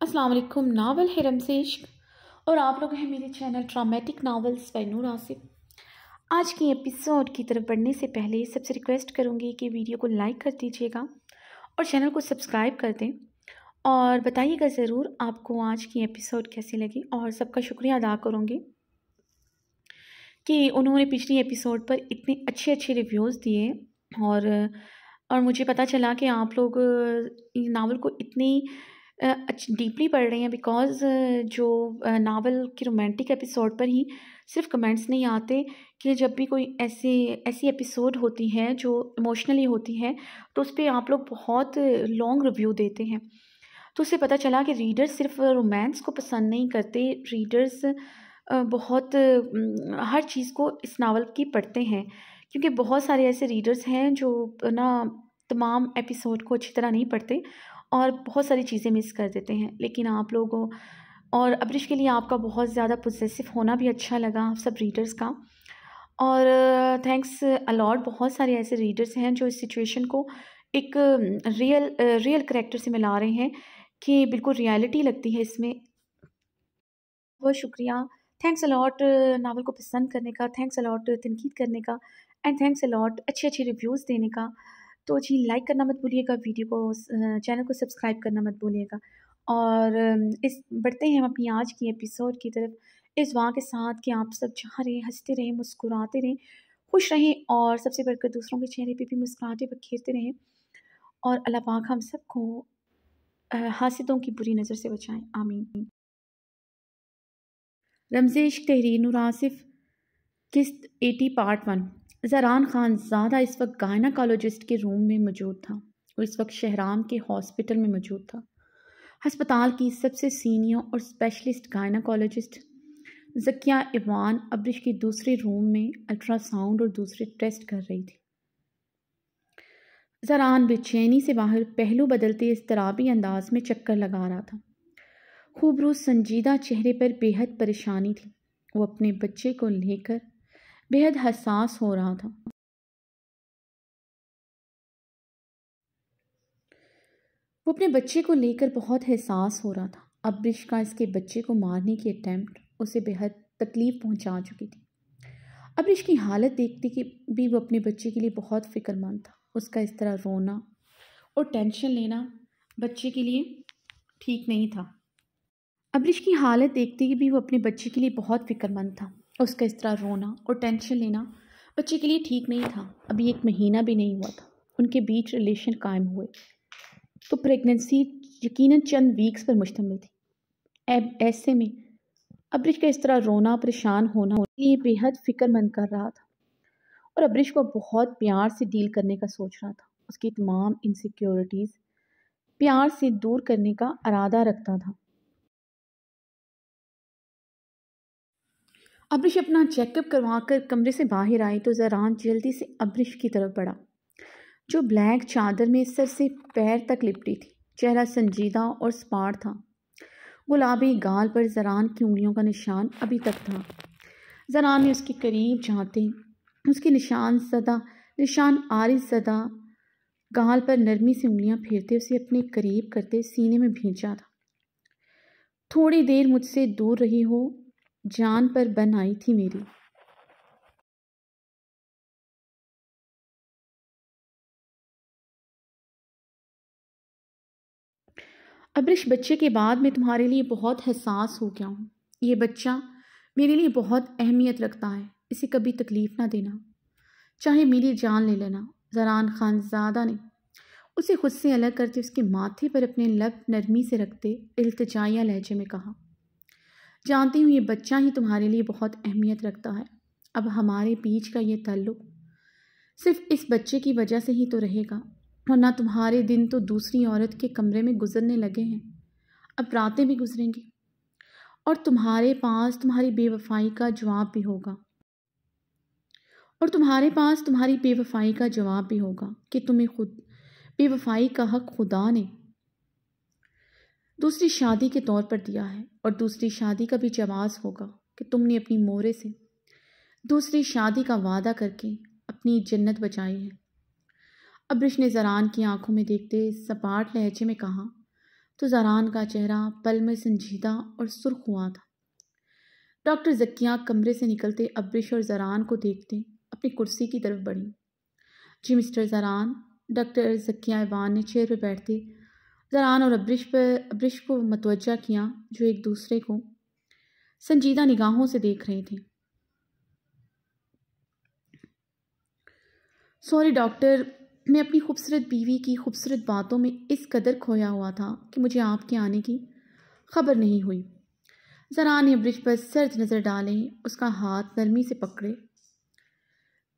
अस्सलाम वालेकुम, नावल है रमसे इश्क और आप लोग हैं मेरे channel dramatic novels by Noor Asif आज की एपिसोड की तरफ़ बढ़ने से पहले सबसे रिक्वेस्ट करूँगी कि वीडियो को लाइक कर दीजिएगा और चैनल को सब्सक्राइब कर दें। और बताइएगा ज़रूर आपको आज की एपिसोड कैसी लगी और सबका शुक्रिया अदा करूँगी कि उन्होंने पिछली एपिसोड पर इतने अच्छे अच्छे रिव्यूज़ दिए और और मुझे पता चला कि आप लोग नावल को इतनी डीपली पढ़ रहे हैं बिकॉज़ जो नावल के रोमांटिक एपिसोड पर ही सिर्फ़ कमेंट्स नहीं आते कि जब भी कोई ऐसे, ऐसी एपिसोड होती है जो इमोशनली होती है तो उस पर आप लोग बहुत लॉन्ग रिव्यू देते हैं। तो उससे पता चला कि रीडर्स सिर्फ़ रोमांस को पसंद नहीं करते रीडर्स बहुत हर चीज़ को इस नावल की पढ़ते हैं, क्योंकि बहुत सारे ऐसे रीडर्स हैं जो ना तमाम एपिसोड को अच्छी तरह नहीं पढ़ते और बहुत सारी चीज़ें मिस कर देते हैं। लेकिन आप लोगों, और अब्रिश के लिए आपका बहुत ज़्यादा पोजेसिव होना भी अच्छा लगा आप सब रीडर्स का। और थैंक्स अलॉट बहुत सारे ऐसे रीडर्स हैं जो इस सिचुएशन को एक रियल रियल करेक्टर से मिला रहे हैं कि बिल्कुल रियलिटी लगती है इसमें। बहुत शुक्रिया। थैंक्स अलॉट नावल को पसंद करने का थैंक्स अलॉट तनकीद करने का एंड थैंक्स अलॉट अच्छे अच्छे रिव्यूज़ देने का। तो जी लाइक करना मत भूलिएगा वीडियो को चैनल को सब्सक्राइब करना मत भूलिएगा। और इस, बढ़ते हैं हम अपनी आज की एपिसोड की तरफ़। इस वाह के साथ कि आप सब जहाँ रहें, हँसते रहें, मुस्कुराते रहें, खुश रहें और सबसे बढ़कर दूसरों के चेहरे पे भी मुस्कुराहटे बखेरते रहें। और अल्लाह पाक हम सबको हासिदों की बुरी नज़र से बचाएँ। आमीन। रमजेश तहरीन नूर आसिफ, किस्त eighty part one. Zaran Khan ज़्यादा इस वक्त गायनाकोलॉजिस्ट के रूम में मौजूद था और इस वक्त शहराम के हॉस्पिटल में मौजूद था। हस्पताल की सबसे सीनियर और specialist gynaecologist Zakia Ivan Abrish की दूसरे रूम में अल्ट्रासाउंड और दूसरे टेस्ट कर रही थी। जरान बेचैनी से बाहर पहलू बदलते इस तराबी अंदाज में चक्कर लगा रहा था। खूबरू संजीदा चेहरे पर बेहद परेशानी थी। वो अपने बच्चे को लेकर बेहद हसास हो रहा था। वो अपने बच्चे को लेकर बहुत एहसास हो रहा था। अब का इसके बच्चे को मारने की अटैम्प्ट उसे बेहद तकलीफ़ पहुँचा चुकी थी। अब्रिश की हालत देखते कि भी वो अपने बच्चे के लिए बहुत फ़िक्रमंद था। उसका इस तरह रोना और टेंशन लेना बच्चे के लिए ठीक नहीं था। अब्रिश की हालत देखते ही भी वो अपने बच्चे के लिए बहुत फ़िक्रमंद था। उसका इस तरह रोना और टेंशन लेना बच्चे के लिए ठीक नहीं था। अभी एक महीना भी नहीं हुआ था। उनके बीच रिलेशन कायम हुए। तो प्रेगनेंसी यकीनन चंद वीक्स पर मुश्तमिल थी। ऐसे में अब्रिश का इस तरह रोना, परेशान होना ये बेहद फ़िक्रमंद कर रहा था। और अब्रिश को बहुत प्यार से डील करने का सोच रहा था। उसकी तमाम इनसिक्योरिटीज़ प्यार से दूर करने का अरादा रखता था। अब्रिश अपना चेकअप करवा कर कमरे से बाहर आई तो जरान जल्दी से अब्रिश की तरफ़ बढ़ा। जो ब्लैक चादर में सर से पैर तक लिपटी थी, चेहरा संजीदा और स्पार था। गुलाबी गाल पर जरान की उंगलियों का निशान अभी तक था। जरान ने उसके करीब जाते उसके निशान सदा, निशान आरिस सदा गाल पर नरमी से उंगलियाँ फेरते उसे अपने करीब करते सीने में भेजा था। थोड़ी देर मुझसे दूर रही हो जान पर बन आई थी मेरी। अब्रिश, बच्चे के बाद मैं तुम्हारे लिए बहुत एहसास हो गया हूँ। ये बच्चा मेरे लिए बहुत अहमियत रखता है, इसे कभी तकलीफ़ ना देना। चाहे मेरी जान ले लेना, जरान खान ज़्यादा ने उसे खुद से अलग करते उसके माथे पर अपने लब नरमी से रखते इल्तजाया लहजे में कहा। जानती हूँ ये बच्चा ही तुम्हारे लिए बहुत अहमियत रखता है। अब हमारे बीच का ये ताल्लुक सिर्फ़ इस बच्चे की वजह से ही तो रहेगा, वरना तुम्हारे दिन तो दूसरी औरत के कमरे में गुजरने लगे हैं। अब रातें भी गुजरेंगी और तुम्हारे पास तुम्हारी बेवफाई का जवाब भी होगा। और तुम्हारे पास तुम्हारी बेवफाई का जवाब भी होगा कि तुम्हें खुद, बेवफाई का हक खुदा ने दूसरी शादी के तौर पर दिया है और दूसरी शादी का भी जवाब होगा कि तुमने अपनी मोरे से। दूसरी शादी का वादा करके अपनी जन्नत बचाई है। अब्रिश ने जरान की आँखों में देखते सपाट लहजे में कहा तो जरान का चेहरा पल में संजीदा और सुर्ख हुआ था डॉक्टर जक्किया कमरे से निकलते अब्रिश और जरान को देखते अपनी कुर्सी की तरफ़ बढ़ी। जी मिस्टर जरान, डॉक्टर जकिया ईवान ने चेयर पर बैठते जरान और अब्रिश पर अब्रिश को मतवजा किया, जो एक दूसरे को संजीदा निगाहों से देख रहे थे। सॉरी डॉक्टर मैं अपनी खूबसूरत बीवी की खूबसूरत बातों में इस कदर खोया हुआ था कि मुझे आपके आने की खबर नहीं हुई। जरा ने ब्रिज पर सर्द नज़र डाले, उसका हाथ नरमी से पकड़े।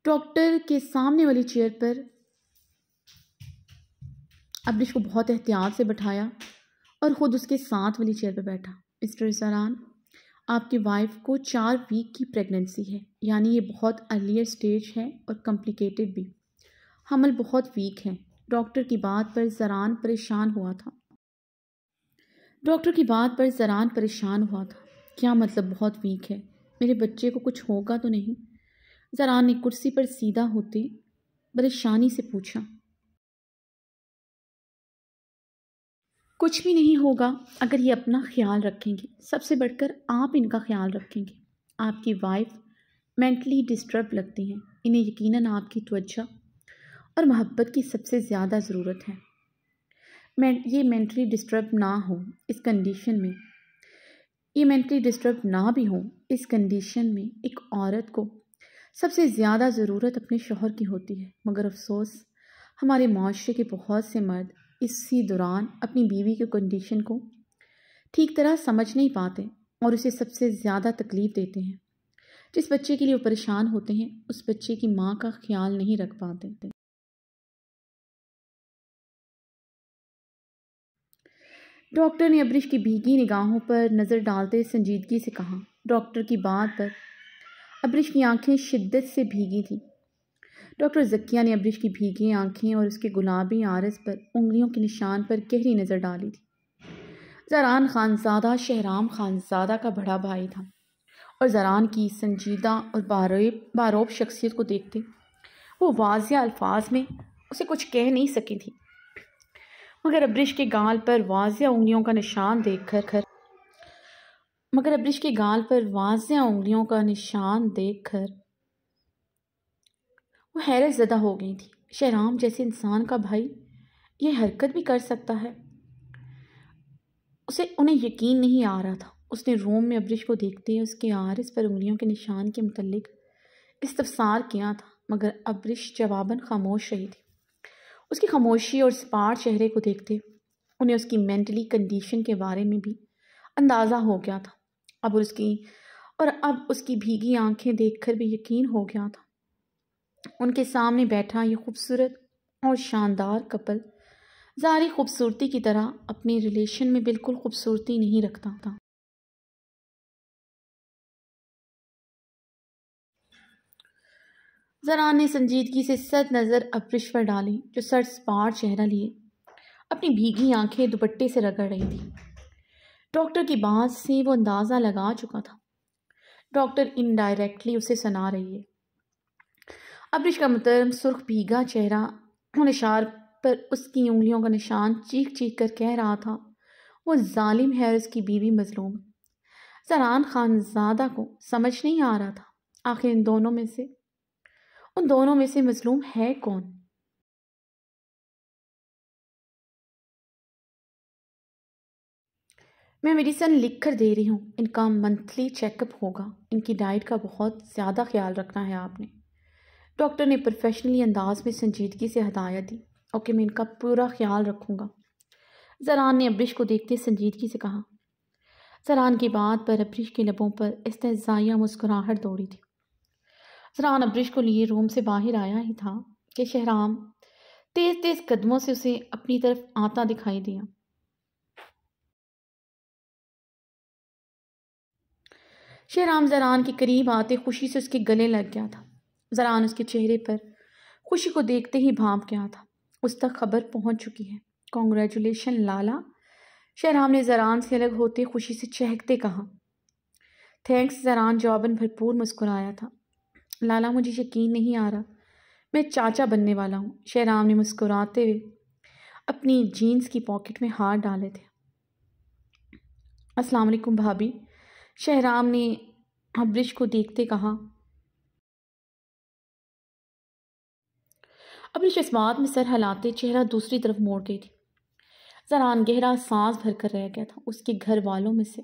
डॉक्टर के सामने वाली चेयर पर अब्रिश को बहुत एहतियात से बैठाया और ख़ुद उसके साथ वाली चेयर पर बैठा। मिस्टर जरान आपकी वाइफ को चार वीक की प्रेगनेंसी है। यानी ये बहुत अर्लियर स्टेज है और कॉम्प्लिकेटेड भी। हमल बहुत वीक है। डॉक्टर की बात पर जरान परेशान हुआ था। डॉक्टर की बात पर जरान परेशान हुआ था। क्या मतलब बहुत वीक है? मेरे बच्चे को कुछ होगा तो नहीं। जरान ने कुर्सी पर सीधा होते परेशानी से पूछा। कुछ भी नहीं होगा अगर ये अपना ख्याल रखेंगे। सबसे बढ़कर आप इनका ख्याल रखेंगे। आपकी वाइफ मेंटली डिस्टर्ब लगती हैं। इन्हें यकीनन आपकी त्वचा और मोहब्बत की सबसे ज़्यादा ज़रूरत है। मैं ये मेंटली डिस्टर्ब ना हो इस कंडीशन में। ये मेंटली डिस्टर्ब ना भी हो इस कंडीशन में एक औरत को सबसे ज़्यादा ज़रूरत अपने शोहर की होती है। मगर अफसोस, हमारे माशरे के बहुत से मर्द इसी दौरान अपनी बीवी की कंडीशन को ठीक तरह समझ नहीं पाते और उसे सबसे ज़्यादा तकलीफ़ देते हैं। जिस बच्चे के लिए वो परेशान होते हैं, उस बच्चे की माँ का ख्याल नहीं रख पाते थे। डॉक्टर ने अब्रिश की भीगी निगाहों पर नज़र डालते संजीदगी से कहा, डॉक्टर की बात पर। अब्रिश की आँखें शिद्दत से भीगी थीं। डॉक्टर जकिया ने अब्रिश की भीगी आँखें और उसके गुलाबी आरस पर, उंगलियों के निशान पर गहरी नज़र डाली थी। जरान खानजादा शहराम खानजादा का बड़ा भाई था और जरान की संजीदा और बारोब बारोब शख्सियत को देखते वो वाज अल्फाज में उसे कुछ कह नहीं सकी थी। मगर अब्रिश के गाल पर वाजिया उंगलियों का निशान देख कर कर मगर अब्रिश के गाल पर वाजिया उंगलियों का निशान देख कर वो हैरत ज़दा हो गई थी। शहराम जैसे इंसान का भाई ये हरकत भी कर सकता है। उसे उन्हें यकीन नहीं आ रहा था। उसने रूम में अब्रिश को देखते उसके आरस पर उंगलियों के निशान के मतलब इस्तफसार किया था, मगर अब्रिश जवाबन खामोश रही थी। उसकी खामोशी और स्पार चेहरे को देखते उन्हें उसकी मेंटली कंडीशन के बारे में भी अंदाज़ा हो गया था। अब उसकी और अब उसकी भीगी आँखें देखकर भी यकीन हो गया था उनके सामने बैठा ये खूबसूरत और शानदार कपल। ज़ारी खूबसूरती की तरह अपने रिलेशन में बिल्कुल खूबसूरती नहीं रखता था। जरा ने संजीदगी से सद नज़र अब्रिश पर डाली, जो सर स्पार चेहरा लिए। अपनी भीगी आँखें दुपट्टे से रगड़ रही थी। डॉक्टर की बात से वो अंदाज़ा लगा चुका था। डॉक्टर इनडायरेक्टली उसे सुना रही है। अब्रिश का मुतरम सुर्ख, भीगा चेहरा निशार पर उसकी उंगलियों का निशान चीख चीख कर कह रहा था। वो जालिम है उसकी बीवी मजलूम। जरान ज़्यादा को समझ नहीं आ रहा था। आखिर इन दोनों में से, उन दोनों में से मजलूम है कौन? मैं मेडिसन लिख कर दे रही हूँ। इनका मंथली चेकअप होगा। इनकी डाइट का बहुत ज़्यादा ख्याल रखना है आपने। डॉक्टर ने प्रोफेशनली अंदाज में संजीदगी से हदायत दी। ओके, मैं इनका पूरा ख्याल रखूँगा। जरान ने अब्रिश को देखते संजीदगी से कहा। जरान की बात पर अब्रिश के लबों पर इस्तेजाया मुस्कुराहट दौड़ी थी। जरान अब्रिश को लिए रूम से बाहर आया ही था कि शहराम तेज़ तेज़ कदमों से उसे अपनी तरफ़ आता दिखाई दिया। शहराम जरान के करीब आते खुशी से उसके गले लग गया था। जरान उसके चेहरे पर। खुशी को देखते ही भाप गया था। उस तक खबर पहुँच चुकी है। कॉन्ग्रेचुलेशन लाला। शहराम ने जरान से अलग होते खुशी से चहकते कहा। थैंक्स जरान जवाबन भरपूर मुस्कुराया था। लाला, मुझे यकीन नहीं आ रहा। मैं चाचा बनने वाला हूँ। शहराम ने मुस्कुराते हुए अपनी जीन्स की पॉकेट में हाथ डाले थे। अस्सलाम वालेकुम भाभी। शहराम ने अब्रिश को देखते कहा। अब्रिश इस बात में सर हिलाते चेहरा दूसरी तरफ़ मोड़ गई थी जरान गहरा सांस भर कर रह गया था उसके घर वालों में से।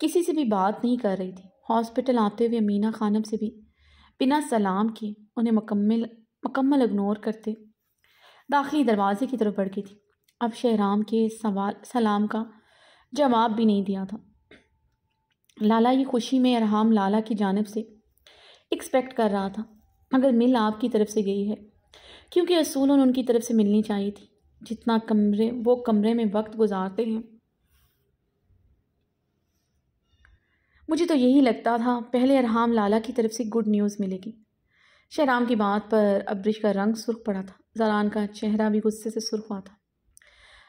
किसी से भी बात नहीं कर रही थी। हॉस्पिटल आते हुए अमीना खानम से भी बिना सलाम किए उन्हें मुकम्मल, मकम्मल इग्नोर करते दाखिली दरवाजे की तरफ़ बढ़ गई थी। अब शहराम के सवाल, सलाम का जवाब भी नहीं दिया था। लाला ये खुशी में अरहाम लाला की जानब से एक्सपेक्ट कर रहा था, मगर मिल आपकी तरफ़ से गई है। क्योंकि असूल उनकी तरफ़ से मिलनी चाहिए थी। जितना कमरे, वो कमरे में वक्त गुजारते हैं। मुझे तो यही लगता था, पहले अरहाम लाला की तरफ़ से गुड न्यूज़ मिलेगी। शहराम की बात पर अब्रिश का रंग सुर्ख पड़ा था। जरान का चेहरा भी गुस्से से सुर्ख हुआ था।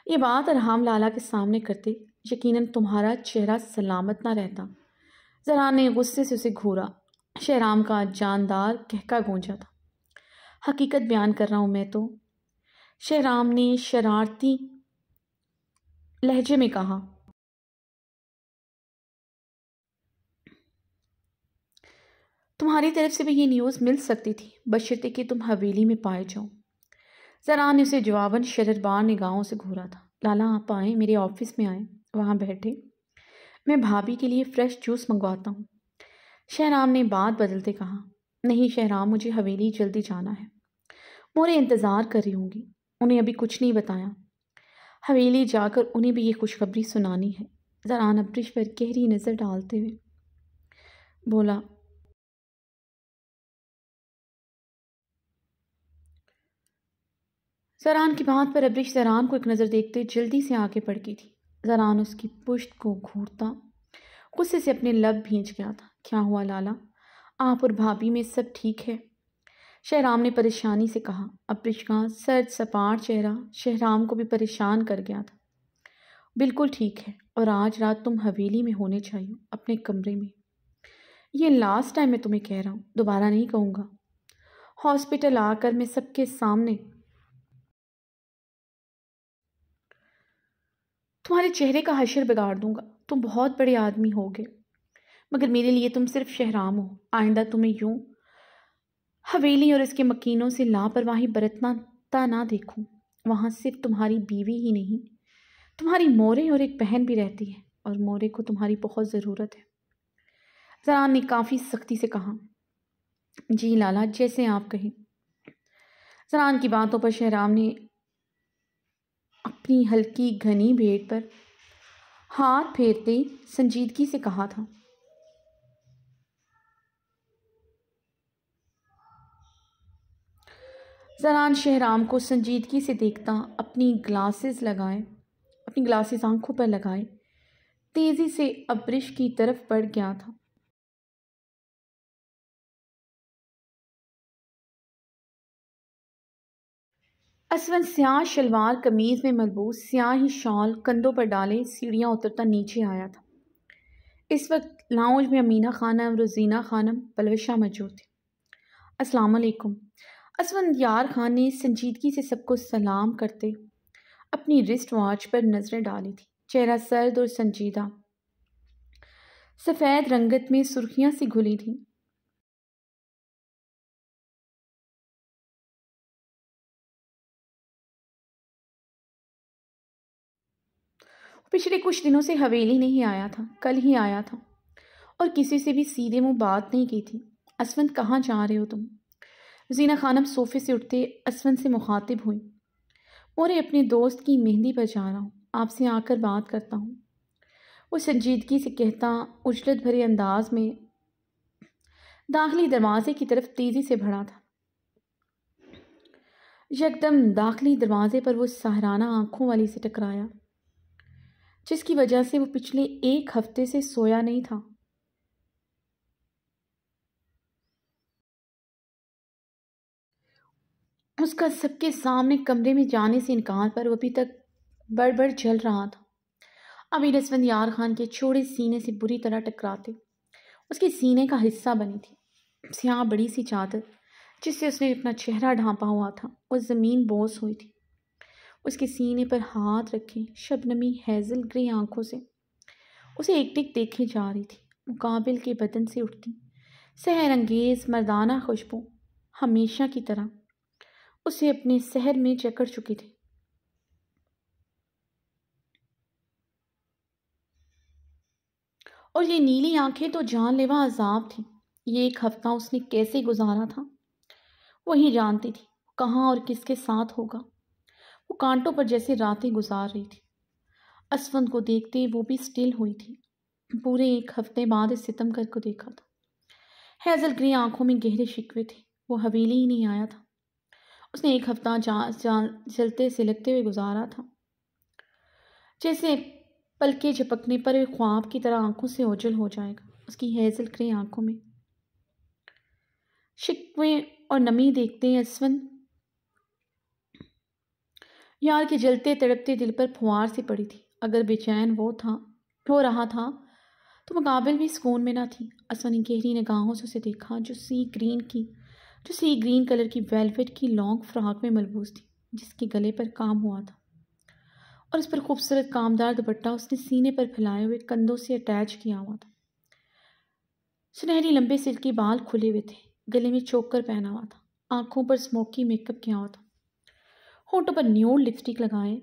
ये बात अरहाम लाला के सामने करते, यकीनन तुम्हारा चेहरा सलामत ना रहता। जरान ने गुस्से से उसे घूरा। शहराम का जानदार कहका गूंजा था। हकीकत बयान कर रहा हूँ मैं तो। शहराम ने शरारती लहजे में कहा, तुम्हारी तरफ़ से भी ये न्यूज़ मिल सकती थी, बशर्ते कि तुम हवेली में पाए जाओ। जरा ने उसे जवाबन शररबार निगाहों से घूरा था। लाला, आप आए, मेरे ऑफ़िस में आए, वहाँ बैठे। मैं भाभी के लिए फ़्रेश जूस मंगवाता हूँ। शहराम ने बात बदलते कहा नहीं शहराम मुझे हवेली जल्दी जाना है। मोरे इंतज़ार कर रही होंगी, उन्हें अभी कुछ नहीं बताया। हवेली जाकर उन्हें भी ये खुशखबरी सुनानी है जरान अब्रिश पर गहरी नज़र डालते हुए। बोला, जरान की बात पर अब्रिश जरान को एक नज़र देखते जल्दी से आगे पड़ गई थी। जरान उसकी पुश्त को घूरता, गुस्से से अपने लब भींच गया था। क्या हुआ, लाला? आप और भाभी में सब ठीक है? शहराम ने परेशानी से कहा। अब्रिश का सर्द सपाट चेहरा शहराम को भी परेशान कर गया था। बिल्कुल ठीक है, और आज रात तुम हवेली में होने चाहिए अपने कमरे में। ये लास्ट टाइम मैं तुम्हें कह रहा हूँ, दोबारा नहीं कहूँगा। हॉस्पिटल आकर मैं सबके सामने। तुम्हारे चेहरे का हशर बिगाड़ दूँगा। तुम बहुत बड़े आदमी होगे मगर मेरे लिए तुम सिर्फ़ शहराम हो, आइंदा तुम्हें यूँ। हवेली और इसके मकीनों से लापरवाही बरतना ना देखूँ, वहाँ सिर्फ़ तुम्हारी बीवी ही नहीं, तुम्हारी मोरे और एक बहन भी रहती है, और मोरे को तुम्हारी बहुत ज़रूरत है। जरान ने काफ़ी सख्ती से कहा, जी लाला, जैसे आप कहें। जरान की बातों पर शहराम ने अपनी हल्की घनी भेड़ पर हाथ फेरते संजीदगी से कहा था जरान शहराम को संजीदगी से देखता अपनी ग्लासेस लगाए, अपनी ग्लासेस आँखों पर लगाए, तेज़ी से अब्रिश की तरफ़ बढ़ गया था। असवन स्याह शलवार कमीज़ में मलबूस स्याह ही शॉल कंधों पर डाले, सीढ़ियाँ उतरता नीचे आया था। इस वक्त लाउंज में अमीना खानम, रोजीना खानम, पलविशा मौजूद थी। अस्सलाम वालेकुम असवन यार खान ने संजीदगी से सबको सलाम करते अपनी रिस्ट वॉच पर नज़रें डाली थी, चेहरा सर्द और संजीदा। सफ़ेद रंगत में सुर्खियाँ सी घुली थी। पिछले कुछ दिनों से हवेली नहीं आया था, कल ही आया था। और किसी से भी सीधे मुँह बात नहीं की थी। असवंत, कहाँ जा रहे हो तुम? जीना खानम सोफे से उठते असवन से मुखातिब हुई। और अपने दोस्त की मेहंदी पर जा रहा हूँ, आपसे आकर बात करता हूँ। वो संजीदगी से कहता, उजलत भरे अंदाज में, दाखिली दरवाजे की तरफ़ तेज़ी से भरा था। यकदम दाखिली दरवाजे पर वो सहराना आँखों वाली से टकराया, जिसकी वजह से वो पिछले एक हफ़्ते से सोया नहीं था। उसका सबके सामने कमरे में जाने से इनकार पर वो अभी तक बड़बड़ चल रहा था। अभी रसवंत यार खान के छोड़े सीने से बुरी तरह टकराते। उसके सीने का हिस्सा बनी थी। स्याह बड़ी सी चादर, जिससे उसने अपना चेहरा ढांपा हुआ था। और ज़मीन बोस हुई थी। उसके सीने पर हाथ रखे शबनमी हैज़ल ग्रे आँखों से। उसे एक टिक देखे जा रही थी। मुकाबिल के बदन से उठती। सहर अंगेज मर्दाना खुशबू, हमेशा की तरह। उसे अपने शहर में चकर चुकी थी। और ये नीली आँखें तो जानलेवा अजाब थी। ये एक हफ़्ता उसने कैसे गुजारा था वही जानती थी कहाँ और किसके साथ होगा। वो कांटों पर जैसे रातें गुजार रही थी। असफंद को देखते वो भी स्टिल हुई थी। पूरे एक हफ़्ते बाद इस सितमगर को देखा था। हैजल ग्री आँखों में गहरे शिकवे थे। वो हवेली ही नहीं आया था। उसने एक हफ़्ता जा, जा जलते सिलकते हुए गुजारा था। जैसे पलके झपकने पर ख्वाब की तरह आँखों से ओझल हो जाएगा। उसकी हैजल ग्रे आँखों में। शिकवे और नमी देखते हैं असवन यार के जलते तड़पते दिल पर फुहार सी पड़ी थी। अगर बेचैन वो था हो रहा था तो मुकाबिल भी सुकून में ना थी। असवन गहरी निगाहों से उसे देखा जो सी ग्रीन की जो सी ग्रीन कलर की वेलवेट की लॉन्ग फ्रॉक में मलबूस थी, जिसके गले पर काम हुआ था। और उस पर खूबसूरत कामदार दुपट्टा उसने सीने पर फैलाए हुए कंधों से अटैच किया हुआ था। सुनहरी लंबे सिर के बाल खुले हुए थे, गले में चोकर पहना हुआ था, आँखों पर स्मोकी मेकअप किया हुआ था। होठों पर न्यू लिपस्टिक लगाए,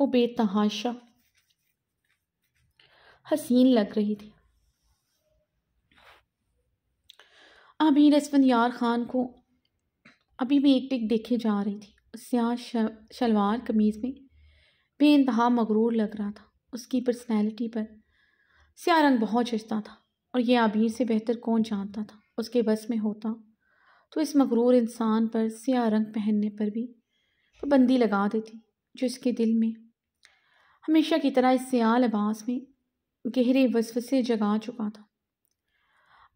वो बेतहाशा, हसीन लग रही थी। अभी रसवन यार खान को, अभी भी एक टिक देखे जा रही थी स्याह शलवार कमीज़ में। बेानतहा मगरूर लग रहा था, उसकी पर्सनैलिटी पर। स्याह रंग बहुत जचता था, और यह आबिर से बेहतर कौन जानता था? उसके बस में होता। तो इस मगरूर इंसान पर स्याह रंग पहनने पर भी पाबंदी लगा देती जो इसके दिल में हमेशा की तरह इस सियाल लिबास में गहरे वसवसे जगा चुका था।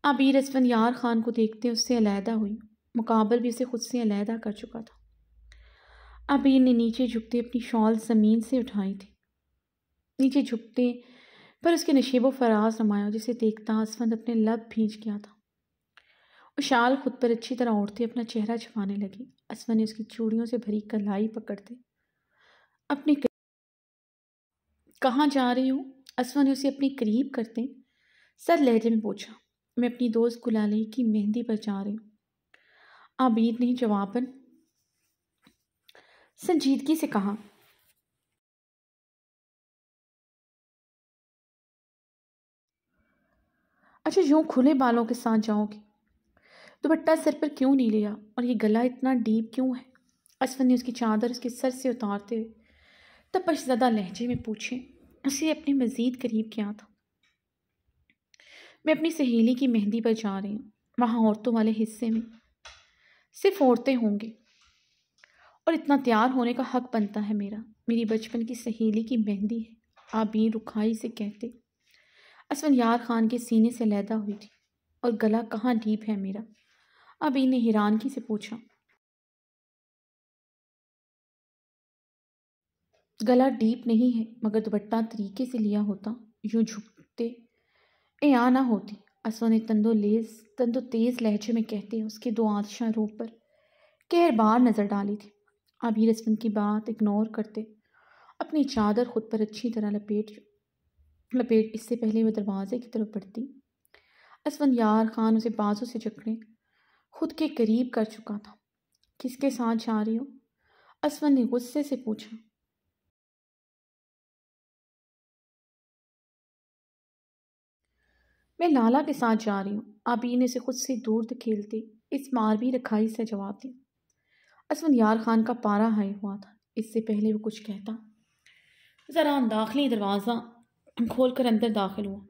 आबिर असफन यार खान को देखते उससे अलहदा हुई। मुकाबल भी उसे खुद से अलहदा कर चुका था। आबिर ने नीचे झुकते अपनी शॉल ज़मीन से उठाई थी। नीचे झुकते पर उसके नशेबो फराज नमाया जिसे देखता असफंद अपने लब भींच गया था। वो शाल खुद पर अच्छी तरह ओढ़ते अपना चेहरा छुपाने लगी। असमा ने उसकी चूड़ियों से भरी कलाई पकड़ते अपने कहाँ जा रही हूँ? असमा ने उसे अपनी करीब करते सर लहजे में पूछा। मैं अपनी दोस्त गुलाली की मेहंदी पर जा रही हूँ। आबिद ने जवाबन? संजीदगी से कहा। अच्छा यूँ खुले बालों के साथ जाओगे? दुपट्टा सिर पर क्यों नहीं लिया? और ये गला इतना डीप क्यों है? असफन ने उसकी चादर उसके सर से उतारते हुए तपश ज़्यादा लहजे में पूछे, उसे अपने मज़ीद करीब क्या था? मैं अपनी सहेली की मेहंदी पर जा रही हूँ, वहाँ औरतों वाले हिस्से में। सिर्फ़ औरतें होंगी। और इतना तैयार होने का हक बनता है मेरा। मेरी बचपन की सहेली की मेहंदी है। आबीर रुखाई से कहते। असवन यार खान के सीने से लैदा हुई थी और गला कहाँ डीप है मेरा? अभी ने हैरानगी से पूछा। गला डीप नहीं है, मगर दुपट्टा तरीके से लिया होता। यूँ झुकते ए आना होती। असवा ने तंदो लेज तंदो तेज लहजे में कहते उसके दो आदशाह रूप पर। कहर बार नज़र डाली थी। अभी रसवंत की बात इग्नोर करते। अपनी चादर खुद पर अच्छी तरह लपेट लपेट, इससे पहले वह दरवाजे की तरफ़ बढ़ती। असवन यार खान उसे बाजू से जकड़े। खुद के करीब कर चुका था। किसके साथ जा रही हो? असवन ने गुस्से से पूछा। मैं लाला के साथ जा रही हूँ। आबी ने से खुद से दूर धकेलते इस मार भी रखाई से जवाब दिया असवन यार खान का पारा हाई हुआ था। इससे पहले वो कुछ कहता, ज़रा दाखिली दरवाज़ा खोल कर अंदर दाखिल हुआ।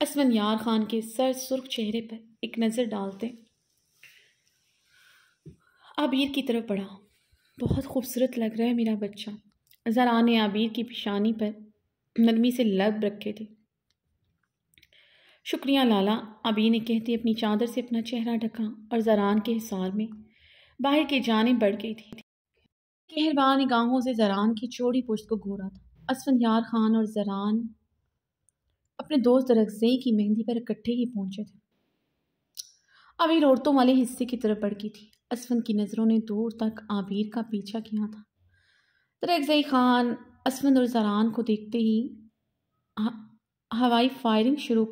असवन यार खान के सर सुर्ख चेहरे पर एक नज़र डालते, आबिर की तरफ़ बढ़ा। बहुत खूबसूरत लग रहा है मेरा बच्चा। ज़रा ने आबिर की पेशानी पर नरमी से लब रखे थे। शुक्रिया लाला। आबिर ने कहती अपनी चादर से अपना चेहरा ढका और जरान के हिसार में बाहर की जाने बढ़ गई थी। कहरबान निगाहों से जरान की चौड़ी पुश्त को घोरा था। असफन यार खान और जरान अपने दोस्त रगजई की मेहंदी पर इकट्ठे ही पहुँचे थे। अबीर औरतों वाले हिस्से की तरफ़ बढ़ गई थी। असफन की नज़रों ने दूर तक आबिर का पीछा किया था। तरकजई खान, असफन और जरान को देखते ही हवाई फायरिंग शुरू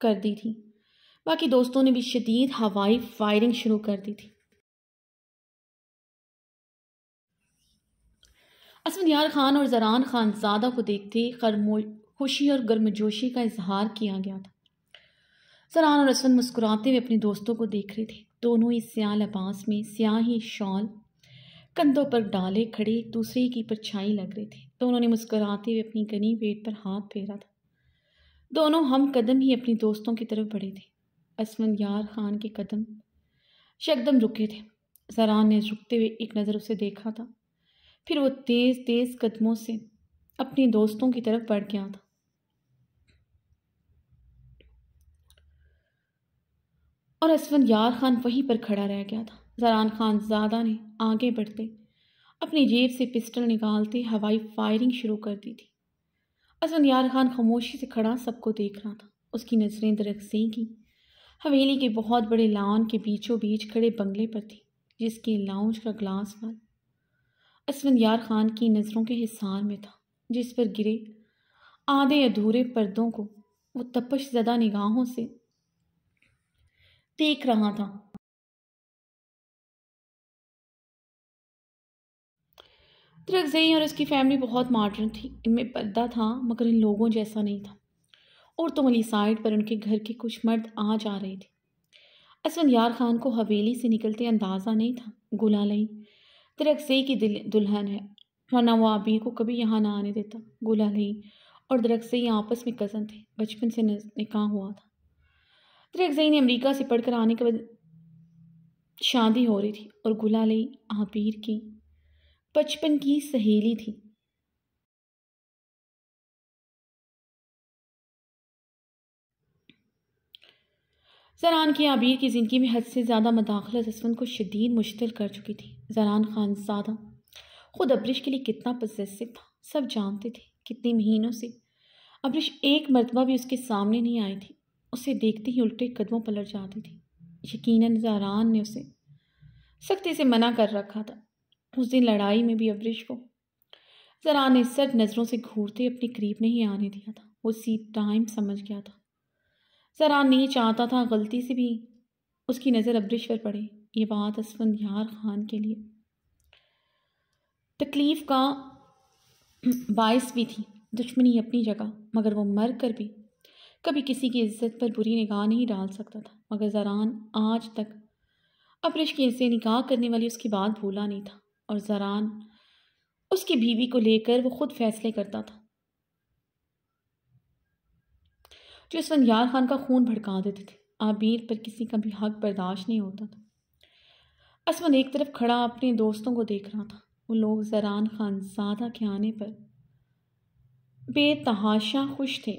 कर दी थी। बाकी दोस्तों ने भी शदीद हवाई फायरिंग शुरू कर दी थी। असफंदियार खान और जरान खान ज़्यादा को देखते खरमो खुशी और गर्मजोशी का इजहार किया गया था। जरान और असफन मुस्कुराते हुए अपने दोस्तों को देख रहे थे। दोनों ही स्याह लबास में स्याह शॉल कंधों पर डाले खड़े दूसरे की परछाई लग रहे थे। दोनों ने मुस्कुराते हुए अपनी गनी पेट पर हाथ फेरा था। दोनों हम कदम ही अपनी दोस्तों की तरफ़ बढ़े थे। असमन यार खान के कदम शकदम रुके थे। जरान ने रुकते हुए एक नज़र उसे देखा था। फिर वो तेज़ तेज़ कदमों से अपने दोस्तों की तरफ़ बढ़ गया था। और असवन यार खान वहीं पर खड़ा रह गया था। जरान खान ज़्यादा ने आगे बढ़ते। अपनी जेब से पिस्टल निकालते हवाई फायरिंग शुरू कर दी थी। असवन यार खान खामोशी से खड़ा सबको देख रहा था। उसकी नज़रें दरख्सी की हवेली के बहुत बड़े लान के बीचों बीच खड़े बंगले पर थी, जिसके लाउंज का ग्लास वाल असवन यार खान की नज़रों के हिसार में था, जिस पर गिरे आधे अधूरे पर्दों को। वो तपश ज़दा निगाहों से देख रहा था। द्रगजई और उसकी फैमिली बहुत मॉडर्न थी। इनमें पर्दा था, मगर इन लोगों जैसा नहीं था। और तो वाली साइड पर उनके घर के कुछ मर्द आ जा रहे थे। असवन यार खान को हवेली से निकलते अंदाज़ा नहीं था, गुला लई द्रगजई की दुल्हन है। वरना वो आबिर को कभी यहाँ ना आने देता, गुला लई और द्रगजई आपस में कज़न थे, बचपन से निकाह हुआ था। द्रगजई ने अमेरिका से पढ़कर आने के बाद शादी हो रही थी और गुला लई आबिर की बचपन की सहेली थी। जरान की आबिर की ज़िंदगी में हद से ज़्यादा मदाखलत असवन को शदीद मुश्तिल कर चुकी थी। जरान खान ज़्यादा खुद अब्रिश के लिए कितना पजेसिव था, सब जानते थे, कितने महीनों से। अब्रिश एक मरतबा भी उसके सामने नहीं आई थी, उसे देखते ही उल्टे कदमों पलट जाती थी। यकीनन जरान ने उसे सख्ती से मना कर रखा था। उस दिन लड़ाई में भी अवरिश को जरा ने सर नज़रों से घूरते अपने करीब नहीं आने दिया था। वो सी टाइम समझ गया था। जरा नहीं चाहता था, गलती से भी उसकी नज़र अब्रिश पर पड़े। ये बात असफन यार खान के लिए तकलीफ़ का बायस भी थी। दुश्मनी अपनी जगह, मगर वो मर कर भी कभी किसी की इज़्ज़त पर बुरी निगाह नहीं डाल सकता था। मगर जरान आज तक अब्रिश की से निकाह करने वाली उसकी बात भूला नहीं था। और जरान उसकी बीवी को लेकर वो खुद फैसले करता था। जो इस वक्त यार खान का खून भड़का देते थे आबिर पर किसी का भी हक बर्दाश्त नहीं होता था। असमन एक तरफ़ खड़ा अपने दोस्तों को देख रहा था। वो लोग जरान खान ज़्यादा के आने पर बेतहाशा खुश थे।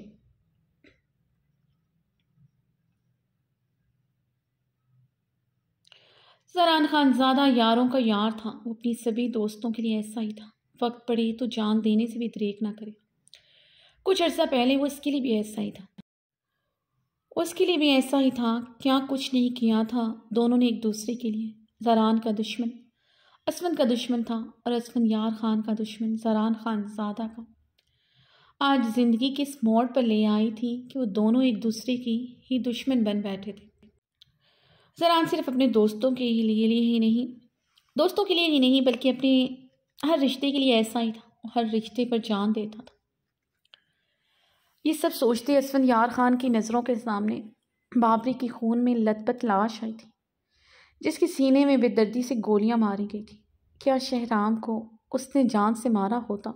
जरान खान ज़्यादा यारों का यार था। वो अपनी सभी दोस्तों के लिए ऐसा ही था। वक्त पड़े तो जान देने से भी दरेक ना करे। कुछ अर्सा पहले वो इसके लिए भी ऐसा ही था। उसके लिए भी ऐसा ही था। क्या कुछ नहीं किया था। दोनों ने एक दूसरे के लिए। जरान का दुश्मन। असमन का दुश्मन था और असमन यार खान का दुश्मन जरान खान ज़्यादा का आज ज़िंदगी किस मोड़ पर ले आई थी कि वो दोनों एक दूसरे की ही दुश्मन बन बैठे थे। जरान सिर्फ़ अपने दोस्तों के लिए लिए ही नहीं। दोस्तों के लिए ही नहीं, बल्कि अपने हर रिश्ते के लिए ऐसा ही था। हर रिश्ते पर जान देता था। ये सब सोचते असवन यार खान की नज़रों के सामने बाबरी की खून में लतपत लाश आई थी, जिसके सीने में बेदर्दी से गोलियाँ मारी गई थी। क्या शहराम को उसने जान से मारा होता?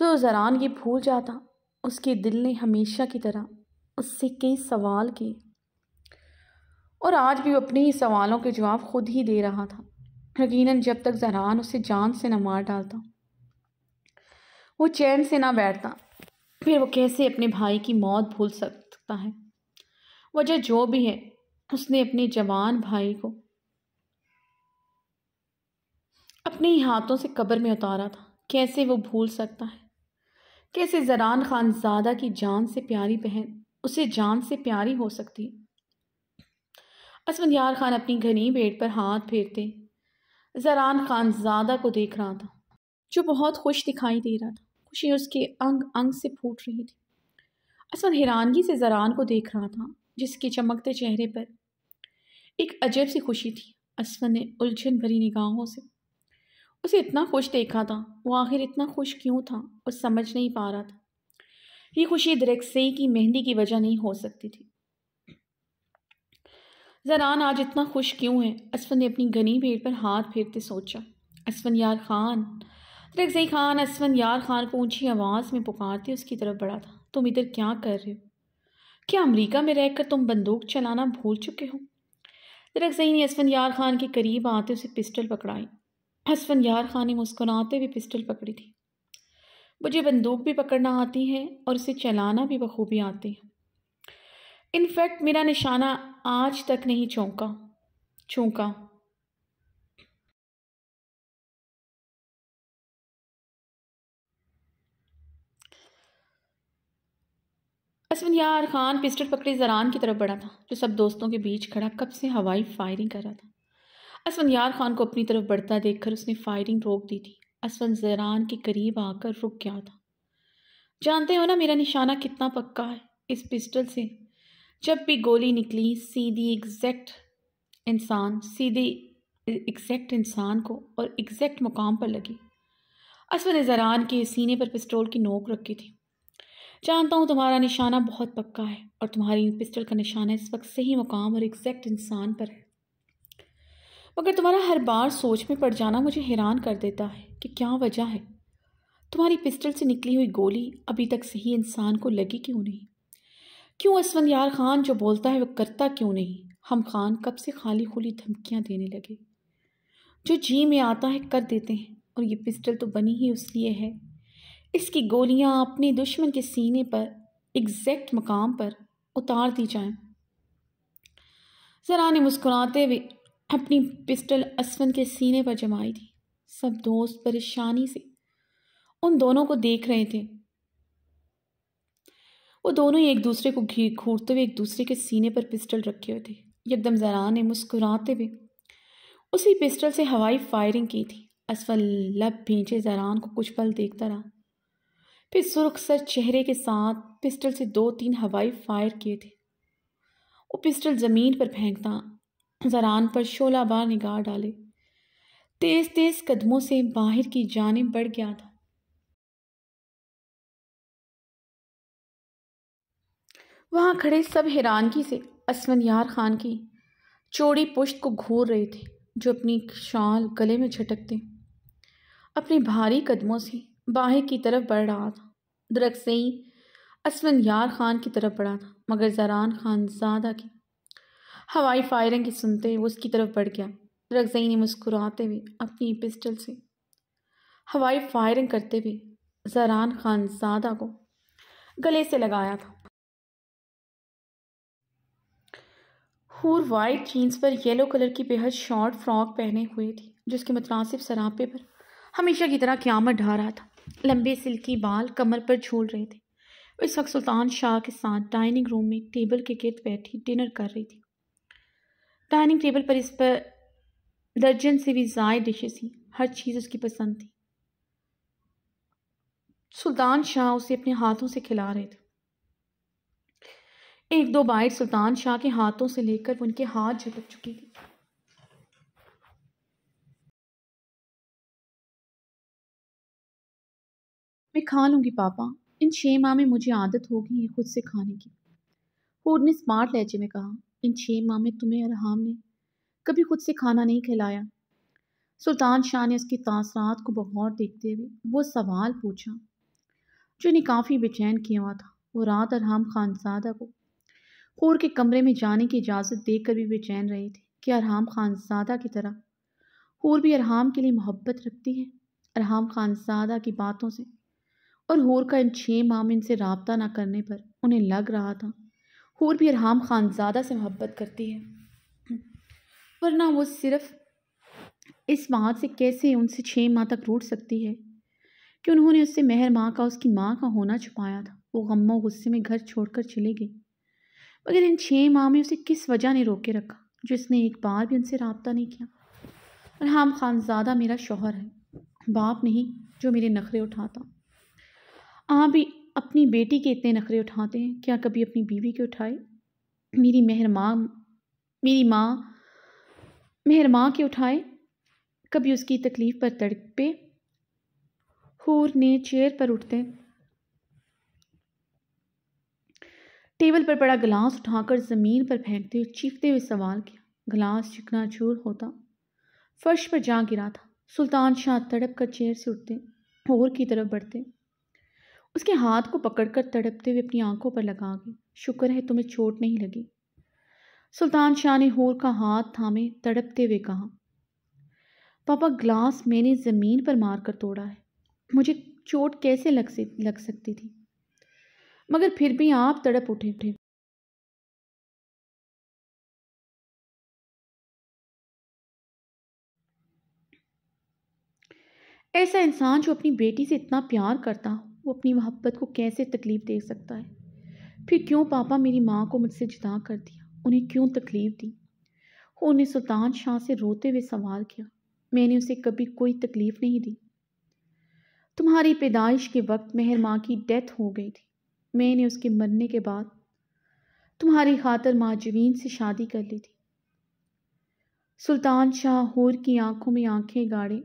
तो जरान ये भूल जाता, उसके दिल ने हमेशा की तरह उससे कई सवाल किए। और आज भी वो अपने ही सवालों के जवाब खुद ही दे रहा था। यकीनन जब तक जहरान उसे जान से न मार डालता। वो चैन से ना बैठता। फिर वो कैसे अपने भाई की मौत भूल सकता है? वजह जो भी है, उसने अपने जवान भाई को अपने ही हाथों से कब्र में उतारा था। कैसे वो भूल सकता है? कैसे जरान खान ज़्यादा की जान से प्यारी बहन उसे जान से प्यारी हो सकती है? असमंदियार खान अपनी घनी बेड पर हाथ फेरते। जरान खान ज़्यादा को देख रहा था, जो बहुत खुश दिखाई दे रहा था। खुशी उसके अंग अंग से फूट रही थी। असफन हैरानगी से ज़रान को देख रहा था, जिसके चमकते चेहरे पर एक अजब सी खुशी थी। असफन ने उलझन भरी निगाहों से उसे इतना खुश देखा था, वो आखिर इतना खुश क्यों था, वो समझ नहीं पा रहा था। ये खुशी दरक्सई की मेहंदी की वजह नहीं हो सकती थी। जरान, आज इतना खुश क्यों है? असफन ने अपनी घनी भीड़ पर हाथ फेरते सोचा। असफन यार खान। दरक्सई खान, असफन यार खान को ऊँची आवाज़ में पुकारते उसकी तरफ़ बढ़ा था। तुम इधर क्या कर रहे हो? क्या अमरीका में रहकर तुम बंदूक चलाना भूल चुके हो? दरक्सई ने असफन यार खान के करीब आते उसे पिस्टल पकड़ाई। असफन यार खान ने मुस्कुराते हुए पिस्टल पकड़ी थी। मुझे बंदूक भी पकड़ना आती है और उसे चलाना भी बखूबी आती है। इनफैक्ट मेरा निशाना आज तक नहीं चौंका चौंका। असवन यार, खान पिस्टल पकड़े जरान की तरफ़ बढ़ा था, जो सब दोस्तों के बीच खड़ा, कब से हवाई फायरिंग कर रहा था। असवन यार, खान को अपनी तरफ़ बढ़ता देखकर उसने फायरिंग रोक दी थी। असवन जरान के करीब आकर रुक गया था। जानते हो ना, मेरा निशाना कितना पक्का है, इस पिस्टल से। जब भी गोली निकली, सीधी एग्जैक्ट इंसान, सीधे एग्जैक्ट इंसान को और एग्जैक्ट मुकाम पर लगी। असवन जरान के सीने पर पिस्टल की नोक रखी थी। जानता हूँ तुम्हारा निशाना बहुत पक्का है और तुम्हारी पिस्टल का निशाना इस वक्त सही मुकाम और एग्जैक्ट इंसान पर है। मगर तुम्हारा हर बार सोच में पड़ जाना मुझे हैरान कर देता है कि क्या वजह है। तुम्हारी पिस्टल से निकली हुई गोली अभी तक सही इंसान को लगी क्यों नहीं? क्यों असवन यार खान जो बोलता है वह करता क्यों नहीं? हम खान कब से खाली खुली धमकियाँ देने लगे? जो जी में आता है कर देते हैं, और ये पिस्टल तो बनी ही उसलिए है। इसकी गोलियाँ अपने दुश्मन के सीने पर एग्जैक्ट मकाम पर उतार दी जाएँ। जरा ने मुस्कुराते हुए अपनी पिस्टल असवन के सीने पर जमाई थी। सब दोस्त परेशानी से उन दोनों को देख रहे थे। वो दोनों ही एक दूसरे को घी घूरते हुए एक दूसरे के सीने पर पिस्टल रखे हुए थे। यकदम जरा ने मुस्कुराते हुए उसी पिस्टल से हवाई फायरिंग की थी। असफल, लब, भींचे जरान को कुछ पल देखता रहा। फिर सुर्ख सर चेहरे के साथ पिस्टल से दो तीन हवाई फायर किए थे। वो पिस्टल ज़मीन पर फेंकता, जरान पर शोला बार निगाह डाले। तेज तेज कदमों से बाहर की जाने बढ़ गया था। वहाँ खड़े सब हैरानगी से असमन यार खान की चौड़ी पुश्त को घूर रहे थे, जो अपनी शाल गले में झटकते। अपने भारी कदमों से बाहर की तरफ़ बढ़ रहा था। दरख्त से ही असमन यार खान की तरफ़ बढ़ा था, मगर जरान खान ज़्यादा की। हवाई फायरिंग की सुनते वो उसकी तरफ़ बढ़ गया। रगजई ने मुस्कुराते हुए अपनी पिस्टल से। हवाई फायरिंग करते हुए जरान खान ज़ादा को गले से लगाया था। हूर वाइट जीन्स पर येलो कलर की बेहद शॉर्ट फ्रॉक पहने हुए थी, जिसके मुतनासिब सरापे पर हमेशा की तरह क्यामत ढा रहा था। लंबे सिल्की बाल कमर पर झूल रहे थे। इस वक्त सुल्तान शाह के साथ डाइनिंग रूम में टेबल के गिर्द बैठी डिनर कर रही थी। डाइनिंग टेबल पर इस पर दर्जन से भी ज़ायद डिशेस थी, हर चीज़ उसकी पसंद थी। सुल्तान शाह उसे अपने हाथों से खिला रहे थे। एक दो बाइट सुल्तान शाह के हाथों से लेकर उनके हाथ झटक चुकी थी। मैं खा लूँगी पापा। इन छह माह में मुझे आदत होगी खुद से खाने की। फ़ूड ने स्मार्ट लहजे में कहा, इन छः माह में तुम्हें अरहाम ने कभी खुद से खाना नहीं खिलाया। सुल्तान शाह ने उसकी तासरात को बगौर देखते हुए वो सवाल पूछा, जो इन्हें काफ़ी बेचैन किया हुआ था। वो रात अरहाम खानसादा को हूर के कमरे में जाने की इजाज़त देकर भी बेचैन रहे थे कि अरहाम खानजादा की तरह, हूर भी अरहाम के लिए मोहब्बत रखती है, अरहाम खानजादा की बातों से। और हूर का इन छः माह में इनसे रबता ना करने पर उन्हें लग रहा था, हूर भी अरहाम ज़्यादा से मोहब्बत करती है। वरना वो सिर्फ़ इस बात से कैसे उनसे छः माह तक रूट सकती है कि उन्होंने उससे मेहर माँ का, उसकी माँ का होना छुपाया था। वो गमो गुस्से में घर छोड़कर चले गए मगर इन छः माह में उसे किस वजह ने रोके रखा, जो इसने एक बार भी उनसे रबता नहीं किया? अरहाम ज़्यादा मेरा शोहर है, बाप नहीं, जो मेरे नखरे उठाता। आप भी अपनी बेटी के इतने नखरे उठाते हैं, क्या कभी अपनी बीवी के उठाए? मेरी मेहर माँ, मेरी माँ, मेहर माँ के उठाए? कभी उसकी तकलीफ़ पर तड़पे? हूर ने चेयर पर उठते टेबल पर पड़ा गिलास उठाकर ज़मीन पर फेंकते हुए चीखते हुए सवाल किया। गिलास चिकना चूर होता। फर्श पर जा गिरा था। सुल्तान शाह तड़प कर चेयर से उठते और की तरफ़ बढ़ते। उसके हाथ को पकड़कर तड़पते हुए अपनी आँखों पर लगा गए शुक्र है तुम्हें चोट नहीं लगी। सुल्तान शाह ने होर का हाथ थामे, तड़पते हुए कहा, पापा, ग्लास मैंने ज़मीन पर मारकर तोड़ा है। मुझे चोट कैसे लग लग सकती थी? मगर फिर भी आप तड़प उठे थे। ऐसा इंसान जो अपनी बेटी से इतना प्यार करता, वो अपनी मोहब्बत को कैसे तकलीफ़ दे सकता है? फिर क्यों पापा मेरी माँ को मुझसे जुदा कर दिया? उन्हें क्यों तकलीफ़ दी? उन्हें सुल्तान शाह से रोते हुए सवाल किया। मैंने उसे कभी कोई तकलीफ़ नहीं दी। तुम्हारी पैदाइश के वक्त मेहर माँ की डेथ हो गई थी। मैंने उसके मरने के बाद तुम्हारी खातर माजवीन से शादी कर ली थी। सुल्तान शाह होर की आँखों में आँखें गाड़े,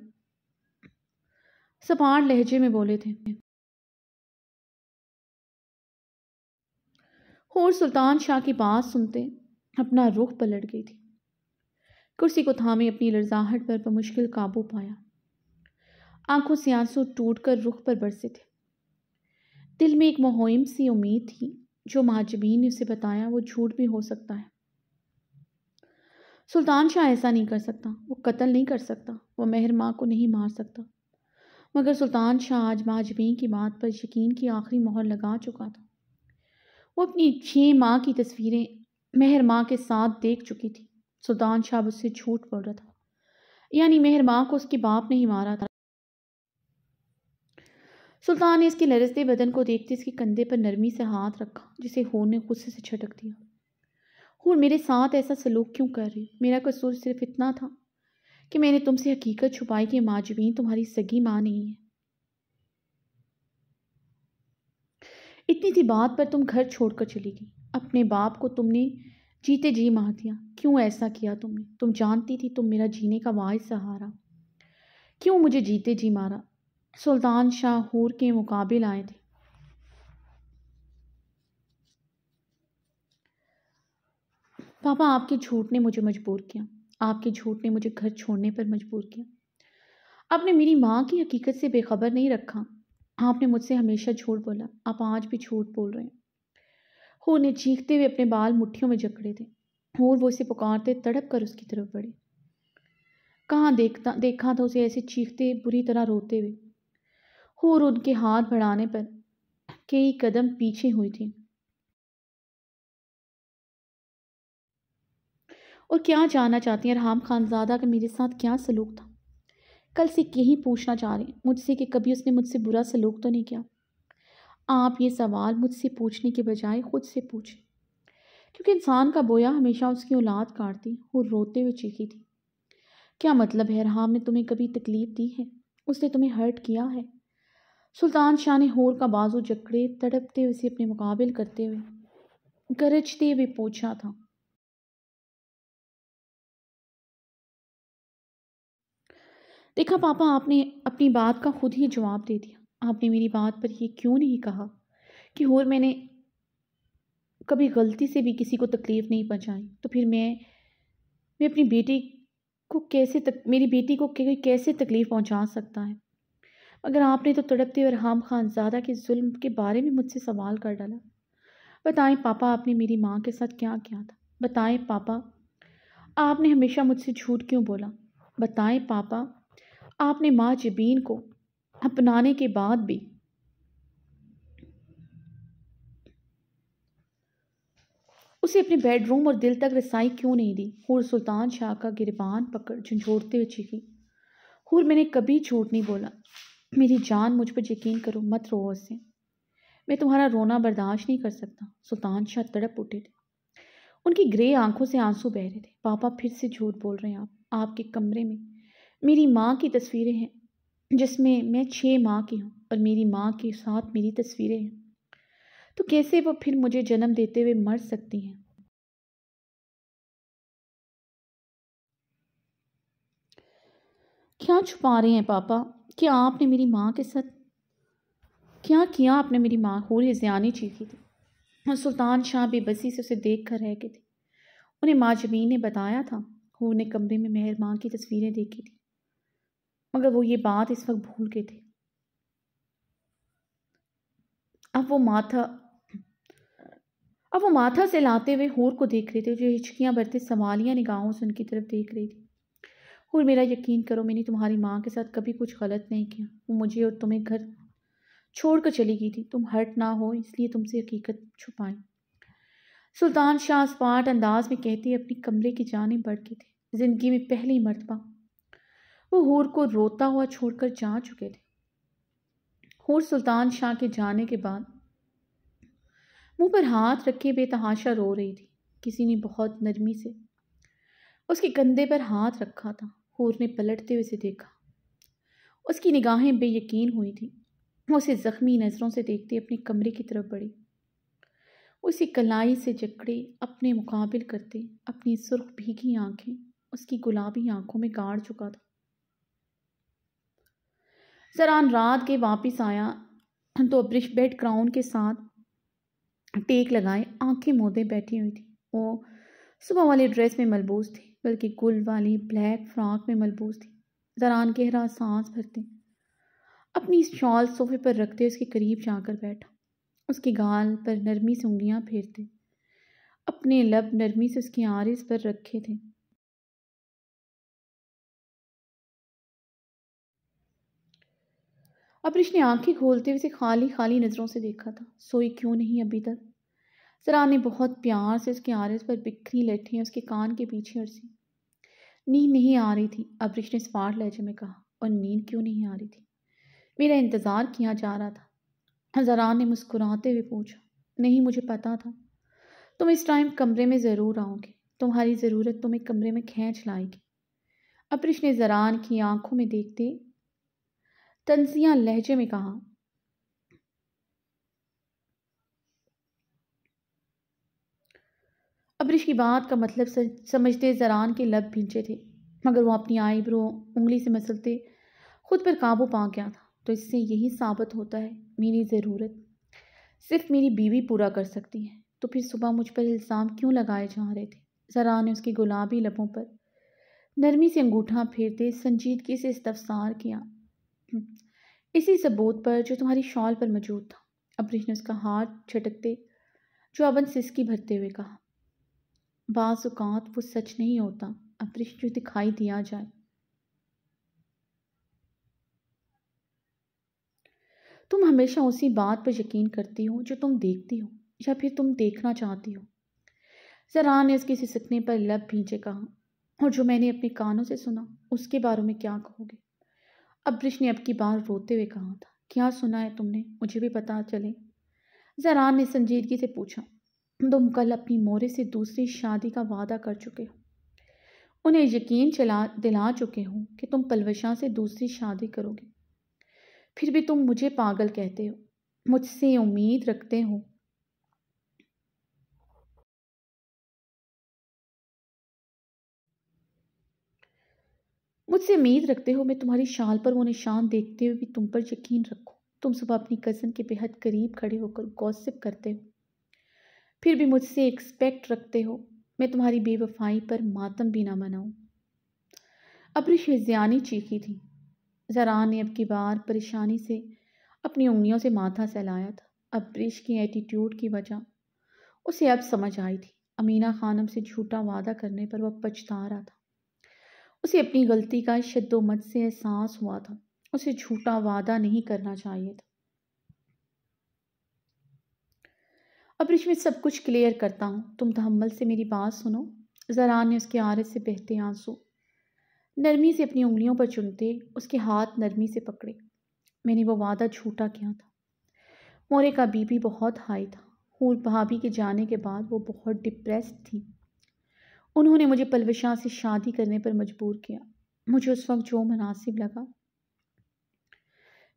सपाट लहजे में बोले थे और सुल्तान शाह की बात सुनते अपना रुख पलट गई थी। कुर्सी को थामे अपनी लर्जाहट पर मुश्किल काबू पाया। आँखों से आँसू टूटकर रुख पर बरसे थे। दिल में एक मुहिम सी उम्मीद थी, जो महाजबीन ने उसे बताया, वो झूठ भी हो सकता है। सुल्तान शाह ऐसा नहीं कर सकता, वो कत्ल नहीं कर सकता, वो मेहर माँ को नहीं मार सकता। मगर सुल्तान शाह आज महाजबीन की बात पर यकीन की आखिरी मोहर लगा चुका था। वो अपनी छः माँ की तस्वीरें मेहर माँ के साथ देख चुकी थी। सुल्तान शाह उससे झूठ बोल रहा था। यानी मेहर माँ को उसके बाप ने ही मारा था। सुल्तान ने इसके लरसते बदन को देखते इसके कंधे पर नरमी से हाथ रखा, जिसे होर ने गुस्से से छटक दिया। होर, मेरे साथ ऐसा सलूक क्यों कर रही मेरा कसूर सिर्फ़ इतना था कि मैंने तुमसे हकीकत छुपाई कि माजवीन तुम्हारी सगी माँ नहीं है। इतनी सी बात पर तुम घर छोड़कर चली गई। अपने बाप को तुमने जीते जी मार दिया। क्यों ऐसा किया तुमने? तुम जानती थी तुम मेरा जीने का वाहि सहारा। क्यों मुझे जीते जी मारा? सुल्तान शाह हूर के मुकाबिल आए थे। पापा, आपके झूठ ने मुझे मजबूर किया। आपके झूठ ने मुझे घर छोड़ने पर मजबूर किया। आपने मेरी माँ की हकीकत से बेखबर नहीं रखा। आपने मुझसे हमेशा झूठ बोला। आप आज भी झूठ बोल रहे हैं। हो ने चीखते हुए अपने बाल मुट्ठियों में जकड़े थे। और वो इसे पुकारते तड़प कर उसकी तरफ़ बढ़े। कहाँ देखता, देखा था उसे ऐसे चीखते, बुरी तरह रोते हुए। और उनके हाथ बढ़ाने पर कई कदम पीछे हुई थी। और क्या जानना चाहती हैं राम खानजादा का मेरे साथ क्या सलूक था? कल से यही पूछना चाह रहे मुझसे कि कभी उसने मुझसे बुरा सलूक तो नहीं किया? आप ये सवाल मुझसे पूछने के बजाय खुद से पूछें। क्योंकि इंसान का बोया हमेशा उसकी औलाद काटती और रोते हुए चीखी थी। क्या मतलब है? राम ने तुम्हें कभी तकलीफ़ दी है? उसने तुम्हें हर्ट किया है? सुल्तान शाह ने होर का बाजू जकड़े, तड़पते हुए उसे अपने मुकाबिल करते हुए गरजते हुए पूछा था। देखा, पापा, आपने अपनी बात का खुद ही जवाब दे दिया। आपने मेरी बात पर यह क्यों नहीं कहा कि होर मैंने कभी गलती से भी किसी को तकलीफ़ नहीं पहुंचाई? तो फिर मैं मैं अपनी बेटी को कैसे तक, मेरी बेटी को, कैसे तकलीफ़ पहुँचा सकता है? मगर आपने तो तड़पते हुए रहाम ज़्यादा के जुल्म के बारे में मुझसे सवाल कर डाला। बताएँ पापा आपने मेरी माँ के साथ क्या किया था? बताएँ पापा, आपने हमेशा मुझसे झूठ क्यों बोला? बताएँ पापा, आपने माँ जबीन को अपनाने के बाद भी उसे अपने बेडरूम और दिल तक रसाई क्यों नहीं दी? हुर सुल्तान शाह का गिरबान पकड़ झंझोड़ते हुए चीखी। हुर, मैंने कभी झूठ नहीं बोला। मेरी जान मुझ पर यकीन करो, मत रो उससे। मैं तुम्हारा रोना बर्दाश्त नहीं कर सकता। सुल्तान शाह तड़प उठे थे। उनकी ग्रे आँखों से आँसू बह रहे थे। पापा फिर से झूठ बोल रहे हैं आप, आपके कमरे में। मेरी माँ की तस्वीरें हैं, जिसमें मैं छः माँ की हूँ और मेरी माँ के साथ मेरी तस्वीरें हैं। तो कैसे वो फिर मुझे जन्म देते हुए मर सकती हैं? क्या छुपा रहे हैं पापा? क्या आपने मेरी माँ के साथ क्या किया आपने मेरी माँ होरी ज्यानी चीखी थी। और सुल्तान शाह बेबसी से उसे देख कर रह गए थे। उन्हें माँ ज़मीन ने बताया था। हूर ने कमरे में मेहर माँ की तस्वीरें देखी थी। मगर वो ये बात इस वक्त भूल गए थे। अब वो माथा, अब वो माथा से लाते हुए हूर को देख रहे थे। जो हिचकियाँ भरते सवालिया निगाहों से उनकी तरफ़ देख रही थी। हूर मेरा यकीन करो, मैंने तुम्हारी माँ के साथ कभी कुछ गलत नहीं किया। वो मुझे और तुम्हें घर छोड़ कर चली गई थी। तुम हर्ट ना हो, इसलिए तुमसे हकीकत छुपाई। सुल्तान शाह स्पाट अंदाज में कहती अपनी कमरे की जाने बढ़ गई थी। ज़िंदगी में पहली मरतबा। वो हूर को रोता हुआ छोड़कर जा चुके थे। हूर सुल्तान शाह के जाने के बाद मुँह पर हाथ रखे बेतहाशा रो रही थी। किसी ने बहुत नरमी से उसके कंधे पर हाथ रखा था। हूर ने पलटते हुए से देखा। उसकी निगाहें बेयकीन हुई थी। वो उसे ज़ख्मी नज़रों से देखते अपने कमरे की तरफ़ बढ़ी। उसी कलाई से जकड़े, अपने मुकाबिल करते, अपनी सुर्ख भीगी आँखें, उसकी गुलाबी आँखों में गाड़ चुका था। जरान रात के वापस आया तो ब्रिश बेड क्राउन के साथ टेक लगाए, आँखें मोदे बैठी हुई थी। वो सुबह वाले ड्रेस में मलबूस थी। बल्कि गुल वाली ब्लैक फ्रॉक में मलबूस थी। जरान गहरा सांस भरते। अपनी शॉल सोफे पर रखते उसके करीब जाकर बैठा। उसके गाल पर नरमी से उंगलियाँ फेरते। अपने लब नरमी से उसकी आरिस पर रखे थे। अब्रिश ने आँखें खोलते हुए उसे खाली खाली नज़रों से देखा था। सोई क्यों नहीं अभी तक? जरा ने बहुत प्यार से उसके आरिस पर बिखरी लठी उसके कान के पीछे अरसी नींद नहीं आ रही थी अब्रिश ने स्पार्ट लहजे में कहा, और नींद क्यों नहीं आ रही थी? मेरा इंतज़ार किया जा रहा था। हजरान ने मुस्कुराते हुए पूछा, नहीं, मुझे पता था। तुम इस टाइम कमरे में ज़रूर आओगे। तुम्हारी ज़रूरत तुम्हें कमरे में खींच लाएगी। अप्रिश ने जरान की आँखों में देखते तंजिया लहजे में कहा अब्रिश की बात का मतलब समझते जरान के लब भींचे थे मगर वो अपनी आईब्रो उंगली से मसलते खुद पर काबू पा गया था। तो इससे यही साबित होता है मेरी ज़रूरत। सिर्फ़ मेरी बीवी पूरा कर सकती है तो फिर सुबह मुझ पर इल्ज़ाम क्यों लगाए जा रहे थे? ज़रा ने उसकी गुलाबी लबों पर नरमी से अंगूठा फेरते संजीदगी से इस्तफसार किया। हम्म, इसी सबूत पर जो तुम्हारी शॉल पर मौजूद था अब्रिश ने उसका हाथ छटकते जो अबन सिसकी भरते हुए कहा। बाज़ात वो सच नहीं होता अब्रिश जो दिखाई दिया जाए। तुम हमेशा उसी बात पर यकीन करती हो जो तुम देखती हो, या फिर तुम देखना चाहती हो। जरा ने उसके सिसकने पर लब भींचे कहा, और जो मैंने अपने कानों से सुना, उसके बारे में क्या कहोगे? अब्रिश ने अब की बार रोते हुए कहा था, क्या सुना है तुमने? मुझे भी पता चले। जरान ने संजीदगी से पूछा तुम कल अपनी मोरे से दूसरी शादी का वादा कर चुके हो। उन्हें यकीन चला, दिला चुके हो कि तुम पलवशा से दूसरी शादी करोगे। फिर भी तुम मुझे पागल कहते हो, मुझसे उम्मीद रखते हो। मुझसे उम्मीद रखते हो, मैं तुम्हारी शाल पर वो निशान देखते हुए भी तुम पर यकीन रखूँ। तुम सुबह अपनी कज़न के बेहद करीब खड़े होकर गॉसिप करते हो। फिर भी मुझसे एक्सपेक्ट रखते हो। मैं तुम्हारी बेवफाई पर मातम भी ना मनाऊं। अपनी शेजियानी चीखी थी। जरान ने अब की बार परेशानी से अपनी उंगलियों से माथा सहलाया था। अब ब्रिश की एटीट्यूड की वजह उसे अब समझ आई थी। अमीना खानम से झूठा वादा करने पर वह पछता रहा था। उसे अपनी गलती का शद्दोमत से एहसास हुआ था। उसे झूठा वादा नहीं करना चाहिए था। अब रिश में सब कुछ क्लियर करता हूँ। तुम तहमल से मेरी बात सुनो। जरान ने उसके आरत से बहते आँसू। नरमी से अपनी उंगलियों पर चुनते, उसके हाथ नरमी से पकड़े। मैंने वो वादा झूठा किया था। मोरे का बीपी बहुत हाई था। हूर भाभी के जाने के बाद वो बहुत डिप्रेस्ड थी। उन्होंने मुझे पलविशा से शादी करने पर मजबूर किया। मुझे उस वक्त जो मुनासिब लगा।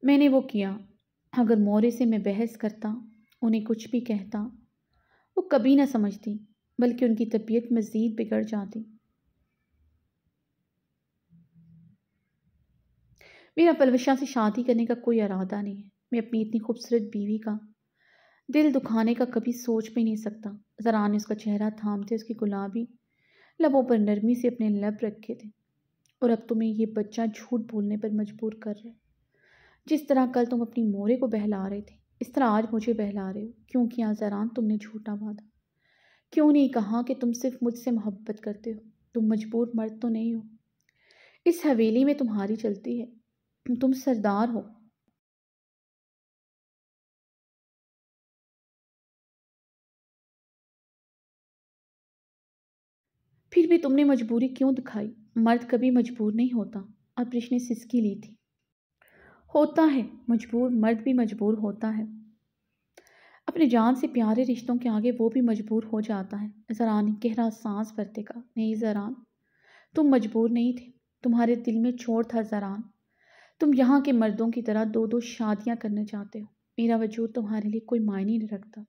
मैंने वो किया। अगर मोरे से मैं बहस करता उन्हें कुछ भी कहता। वो कभी ना समझती, बल्कि उनकी तबीयत मज़ीद बिगड़ जाती। मेरा पलवशा से शादी करने का कोई इरादा नहीं है। मैं अपनी इतनी खूबसूरत बीवी का दिल दुखाने का कभी सोच भी नहीं सकता। ज़रा ने उसका चेहरा थामते उसकी गुलाबी लबों पर नरमी से अपने लब रखे थे। और अब तुम्हें ये बच्चा झूठ बोलने पर मजबूर कर रहे जिस तरह कल तुम अपनी मोरे को बहला रहे थे। इस तरह आज मुझे बहला रहे हो। क्यों किया जरान तुमने झूठा वादा? क्यों नहीं कहा कि तुम सिर्फ़ मुझसे मोहब्बत करते हो? तुम मजबूर मर्द तो नहीं हो। इस हवेली में तुम्हारी चलती है। तुम सरदार हो। फिर भी तुमने मजबूरी क्यों दिखाई? मर्द कभी मजबूर नहीं होता। अब्रिश ने सिसकी ली थी। होता है, मजबूर, मर्द भी मजबूर होता है। अपने जान से प्यारे रिश्तों के आगे वो भी मजबूर हो जाता है। जरान, गहरा सांस भरते का। नहीं जरान, तुम मजबूर नहीं थे। तुम्हारे दिल में छोड़ था जरान। तुम यहाँ के मर्दों की तरह दो दो शादियाँ करना चाहते हो। मेरा वजूद तुम्हारे लिए कोई मायने नहीं रखता।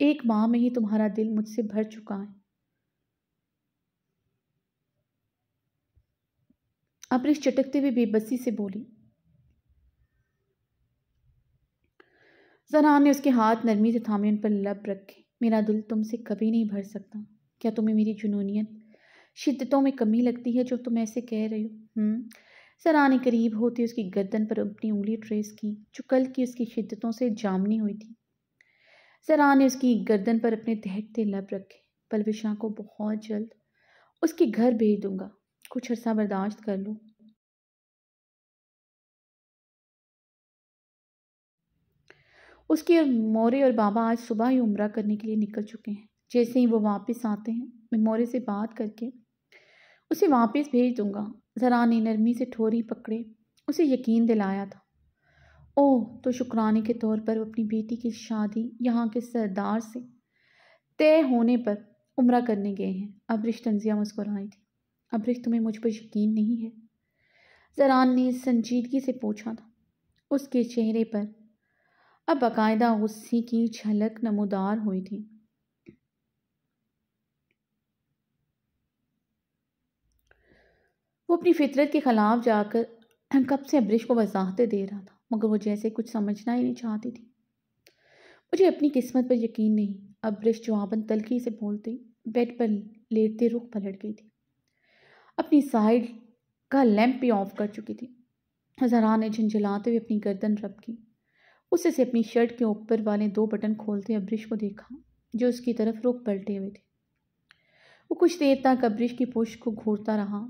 एक माह में ही तुम्हारा दिल मुझसे भर चुका है। अमरीश चटकते हुए बेबसी से बोली जनान ने उसके हाथ नरमी से थामे, उन पर लब रखे। मेरा दिल तुमसे कभी नहीं भर सकता। क्या तुम्हें मेरी जुनूनियत? शिद्दतों में कमी लगती है जो तुम ऐसे कह रहे हो। जरा हम्म? ने करीब होते उसकी गर्दन पर अपनी उंगली ट्रेस की, जो कल की उसकी शिद्दतों से जामनी हुई थी। जरा ने उसकी गर्दन पर अपने दहकते लब रखे। पलविशा को बहुत जल्द उसके घर भेज दूँगा। कुछ अर्सा बर्दाश्त कर लो। उसके मोरे और बाबा आज सुबह ही उम्र करने के लिए निकल चुके हैं। जैसे ही वो वापस आते हैं, मैं मोरे से बात करके उसे वापस भेज दूँगा। ज़रा ने नरमी से ठोरी पकड़े, उसे यकीन दिलाया था। ओह तो शुक्राने के तौर पर अपनी बेटी की शादी यहाँ के सरदार से तय होने पर उम्र करने गए हैं। अब तंजिया मुस्कुराई थी। अब्रिश तुम्हें मुझ पर यकीन नहीं है? जरान ने संजीदगी से पूछा था। उसके चेहरे पर अब बाकायदा गुस्से की झलक नमोदार हुई थी। वो अपनी फितरत के ख़िलाफ़ जाकर कब से अब्रिश को वजाहतें दे रहा था, मगर वो जैसे कुछ समझना ही नहीं चाहती थी। मुझे अपनी किस्मत पर यकीन नहीं, अब्रिश जवाबन तलखी से बोलते बेड पर लेटते रुख पलट गई थी। अपनी साइड का लैंप भी ऑफ़ कर चुकी थी। हजरा ने झंझलाते हुए अपनी गर्दन रब की। उसे से अपनी शर्ट के ऊपर वाले दो बटन खोलते अब्रिश को देखा, जो उसकी तरफ़ रुख पलटे हुए थे। वो कुछ देर तक अब्रिश की पुश को घूरता रहा,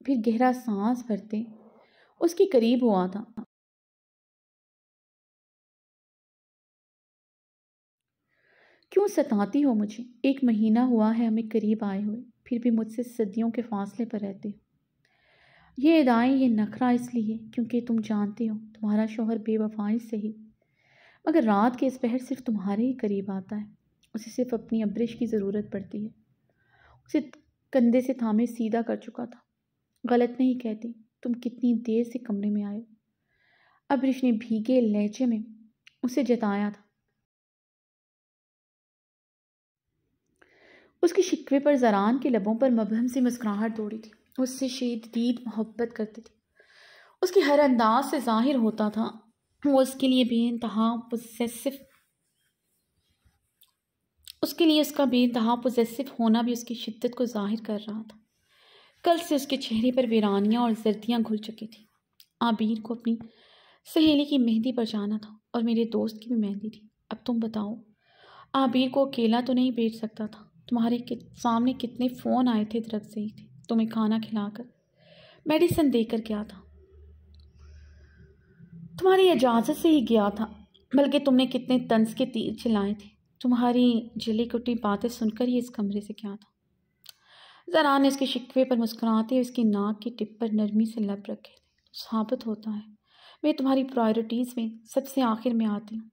फिर गहरा सांस भरते उसके करीब हुआ था। क्यों सताती हो मुझे? एक महीना हुआ है हमें करीब आए हुए, फिर भी मुझसे सदियों के फासले पर रहते हो। ये अदाएँ, ये नखरा इसलिए क्योंकि तुम जानते हो, तुम्हारा शोहर बेवफाई से ही। मगर रात के इस पहर सिर्फ़ तुम्हारे ही करीब आता है। उसे सिर्फ़ अपनी अब्रिश की ज़रूरत पड़ती है। उसे कंधे से थामे सीधा कर चुका था। गलत नहीं कहती, तुम कितनी देर से कमरे में आए अब्रिश ने भीगे लहजे में उसे जताया था। उसके शिकवे पर जरान के लबों पर मबहम से मुस्कुराहट दौड़ी थी। उससे शदीद मोहब्बत करती थी। उसके हर अंदाज से ज़ाहिर होता था, वो उसके लिए बेानतहा पोजेसिव उसके लिए उसका बेानतहा पोजेसिव होना भी उसकी शिद्दत को ज़ाहिर कर रहा था। कल से उसके चेहरे पर वीरानियाँ और जर्दियाँ घुल चुकी थी। आबिर को अपनी सहेली की मेहंदी पर जाना था और मेरे दोस्त की भी मेहंदी थी। अब तुम बताओ, आबिर को अकेला तो नहीं बेच सकता था? तुम्हारे सामने कितने फ़ोन आए थे दरख्त से ही थे। तुम्हें खाना खिलाकर मेडिसिन देकर गया था। तुम्हारी इजाज़त से ही गया था, बल्कि तुमने कितने तंज के तीर चलाए थे। तुम्हारी जली कुटी बातें सुनकर ही इस कमरे से क्या था। ज़रा ने इसके शिकवे पर मुस्कुराते हुए इसकी नाक की टिप पर नरमी से लब रखे साबित होता है, मैं तुम्हारी प्रायोरिटीज़ में सबसे आखिर में आती हूँ।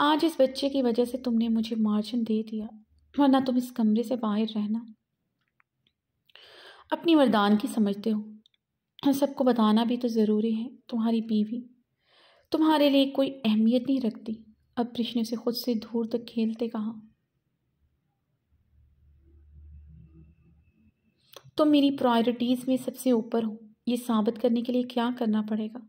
आज इस बच्चे की वजह से तुमने मुझे मार्जिन दे दिया, वरना तुम इस कमरे से बाहर रहना अपनी वरदान की समझते हो। सबको बताना भी तो ज़रूरी है, तुम्हारी बीवी। तुम्हारे लिए कोई अहमियत नहीं रखती। अब कृष्ण उसे खुद से दूर तक खेलते कहा? तो मेरी प्रायोरिटीज़ में सबसे ऊपर हो। ये साबित करने के लिए क्या करना पड़ेगा?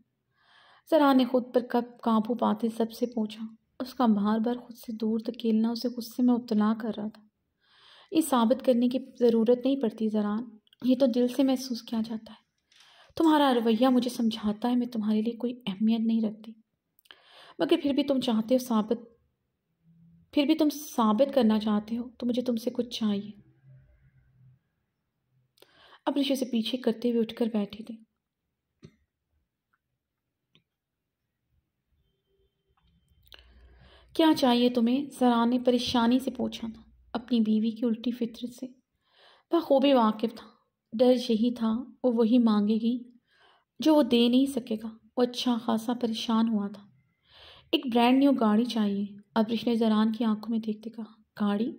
जरा ने खुद पर कब काबू पाते सबसे पूछा। उसका बार बार खुद से दूर तक खेलना, उसे गुस्से में उतला कर रहा था। ये साबित करने की ज़रूरत नहीं पड़ती ज़रान। ये तो दिल से महसूस किया जाता है। तुम्हारा रवैया मुझे समझाता है, मैं तुम्हारे लिए कोई अहमियत नहीं रखती। मगर फिर भी तुम चाहते हो साबित, फिर भी तुम साबित करना चाहते हो तो मुझे तुमसे कुछ चाहिए। अब ऋषि से पीछे करते हुए उठकर बैठी थी। क्या चाहिए तुम्हें? जरा ने परेशानी से पूछा था, अपनी बीवी की उल्टी फितरत से। वह खूबी वाकिफ था। डर यही था, वो वही मांगेगी। जो वो दे नहीं सकेगा, वो अच्छा खासा परेशान हुआ था। एक ब्रांड न्यू गाड़ी चाहिए अब्रिश ने जरान की आँखों में देखते कहा। गाड़ी?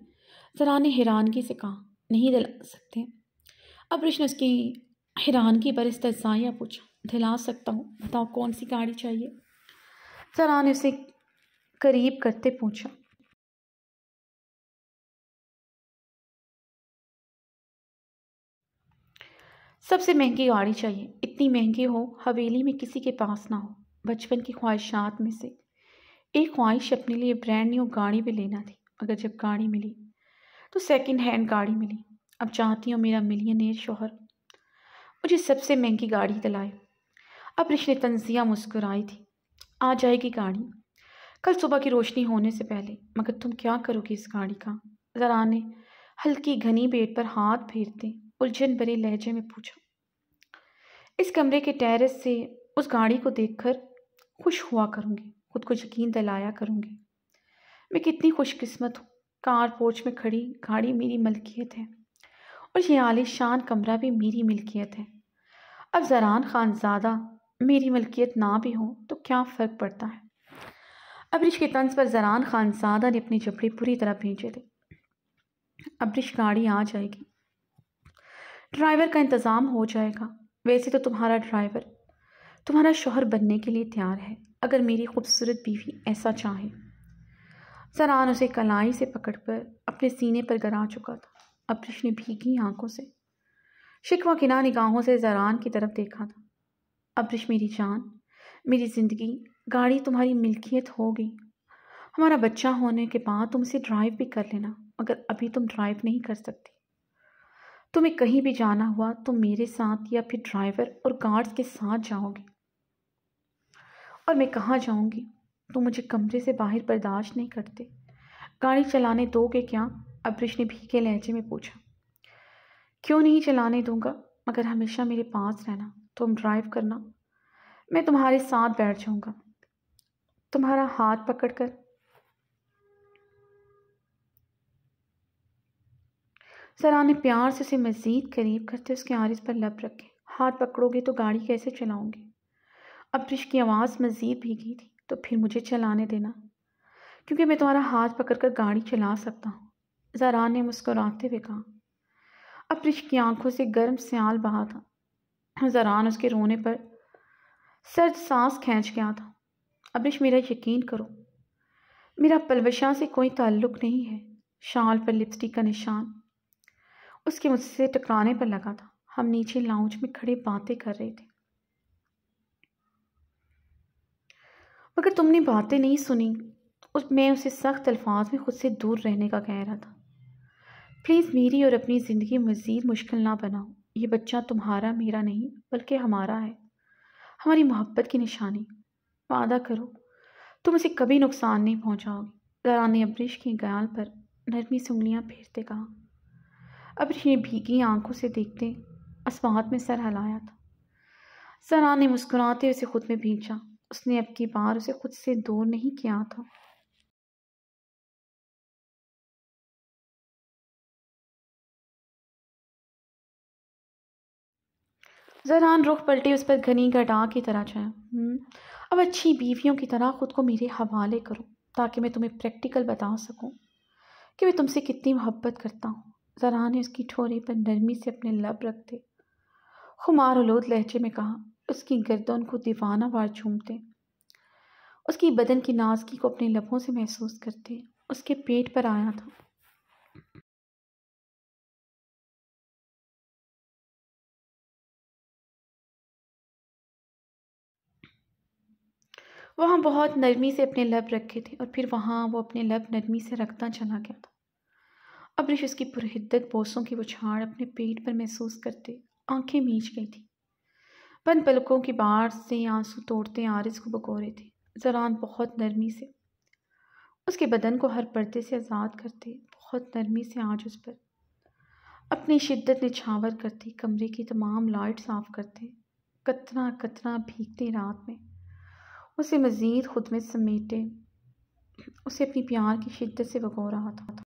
जरा ने हैरानगी से कहा, नहीं दिला सकते। अब्रिश ने उसकी हैरानगी पर इस्ताया पूछा, दिला सकता हूँ, बताओ कौन सी गाड़ी चाहिए? जरा ने उसे करीब करते पूछा सबसे महँगी गाड़ी चाहिए। इतनी महँगी हो, हवेली में किसी के पास ना हो, बचपन की ख्वाहिशात में से। एक ख्वाहिश अपने लिए ब्रांड न्यू गाड़ी भी लेना थी, अगर जब गाड़ी मिली तो सेकंड हैंड गाड़ी मिली। अब चाहती हूँ मेरा मिलियनेर शोहर। मुझे सबसे महँगी गाड़ी दिलाए। अब रिश्ते तंजिया मुस्कुराई थी। आ जाएगी गाड़ी। कल सुबह की रोशनी होने से पहले, मगर तुम क्या करोगी इस गाड़ी का? ज़रा ने हल्की घनी बेट पर हाथ फेरते उलझन भरे लहजे में पूछा। इस कमरे के टेरेस से उस गाड़ी को देखकर खुश हुआ करूँगी, खुद को यकीन दिलाया करूँगी। मैं कितनी खुशकिस्मत हूँ, कार पोच में खड़ी गाड़ी मेरी मलकियत है और ये आलिशान कमरा भी मेरी मिल्कियत है। अब जरान खान ज़्यादा मेरी मलकियत ना भी हो तो क्या फ़र्क पड़ता है? अब्रिश के तंज पर जरान खान ज़्यादा ने अपने जबड़ी पूरी तरह भेजे थे। अब्रिश गाड़ी आ जाएगी। ड्राइवर का इंतज़ाम हो जाएगा। वैसे तो तुम्हारा ड्राइवर तुम्हारा शोहर बनने के लिए तैयार है, अगर मेरी खूबसूरत बीवी ऐसा चाहे। जरान उसे कलाई से पकड़कर अपने सीने पर गरा चुका था अब्रिश ने भीगी आँखों से। शिकवा किना निगाहों से जरान की तरफ़ देखा था। अब्रिश मेरी जान, मेरी ज़िंदगी, गाड़ी तुम्हारी मिल्कियत होगी हमारा बच्चा होने के बाद तुम इसे ड्राइव भी कर लेना, मगर अभी तुम ड्राइव नहीं कर सकती। तुम्हें कहीं भी जाना हुआ तो मेरे साथ या फिर ड्राइवर और गार्ड्स के साथ जाओगे। और मैं कहाँ जाऊँगी? तो मुझे कमरे से बाहर बर्दाश्त नहीं करते। गाड़ी चलाने दोगे क्या? अब्रिश ने भीगे लहजे में पूछा। क्यों नहीं चलाने दूँगा? मगर हमेशा मेरे पास रहना, तुम ड्राइव करना। मैं तुम्हारे साथ बैठ जाऊँगा। तुम्हारा हाथ पकड़कर सरा ने प्यार से उसे मज़ीद करीब करते उसके आरिस पर लब रखे। हाथ पकड़ोगे तो गाड़ी कैसे चलाऊँगी? अब्रिश की आवाज़ मज़ीद भीगी थी तो फिर मुझे चलाने देना। क्योंकि मैं तुम्हारा हाथ पकड़कर गाड़ी चला सकता हूँ। जरा ने मुस्कुराते हुए कहा। अब्रिश की आँखों से गर्म स्याल बहा था। जरान उसके रोने पर सर्द सांस खींच गया था। अबिश मेरा यकीन करो, मेरा पलवशा से कोई ताल्लुक नहीं है। शाल पर लिपस्टिक का निशान। उसके मुझसे टकराने पर लगा था। हम नीचे लाउंज में खड़े बातें कर रहे थे। मगर तुमने बातें नहीं सुनी। उस, मैं उसे सख्त अल्फाज में खुद से दूर रहने का कह रहा था। प्लीज़ मेरी और अपनी ज़िंदगी मज़ीद मुश्किल ना बनाओ। ये बच्चा तुम्हारा, मेरा नहीं, बल्कि हमारा है। हमारी मोहब्बत की निशानी। वादा करो, तुम उसे कभी नुकसान नहीं पहुंचाओगे। जरा ने अब्रिश की गाल पर नरमी से उंगलियाँ फेरते कहा। अब्रिश ने भीगी आँखों से देखते असबात में सर हिलाया था। जरा ने मुस्कुराते उसे खुद में भींचा। उसने अब की बार उसे खुद से दूर नहीं किया था। जरान रुख पलटे उस पर घनी गडा की तरह चाहे हम्म, अब अच्छी बीवियों की तरह ख़ुद को मेरे हवाले करो ताकि मैं तुम्हें प्रैक्टिकल बता सकूँ कि मैं तुमसे कितनी मोहब्बत करता हूँ। जरा ने उसकी ठोरी पर नरमी से अपने लब रखते। खुमार उलोद लहजे में कहा, उसकी गर्दन को दीवाना वार झूमते। उसकी बदन की नाजगी को अपने लबों से महसूस करते। उसके पेट पर आया था। वहाँ बहुत नरमी से अपने लब रखे थे और फिर वहाँ वो अपने लब नरमी से रखता चला गया था। अब्रिश उसकी पुरहिद्दत बोसों की वो छाड़ अपने पेट पर महसूस करते, आँखें मीच गई थी। बंद पलकों की बाढ़ से आँसू तोड़ते आरिस को बकोरे थे जरान बहुत नरमी से। उसके बदन को हर पर्दे से आज़ाद करते, बहुत नरमी से आज उस पर। अपनी शिद्दत निछावर करती, कमरे की तमाम लाइट साफ़ करते कतरा कतरा भीगते रात में। उसे मज़ीद खुद में समेटे, उसे अपनी प्यार की शिद्दत से बगो रहा था।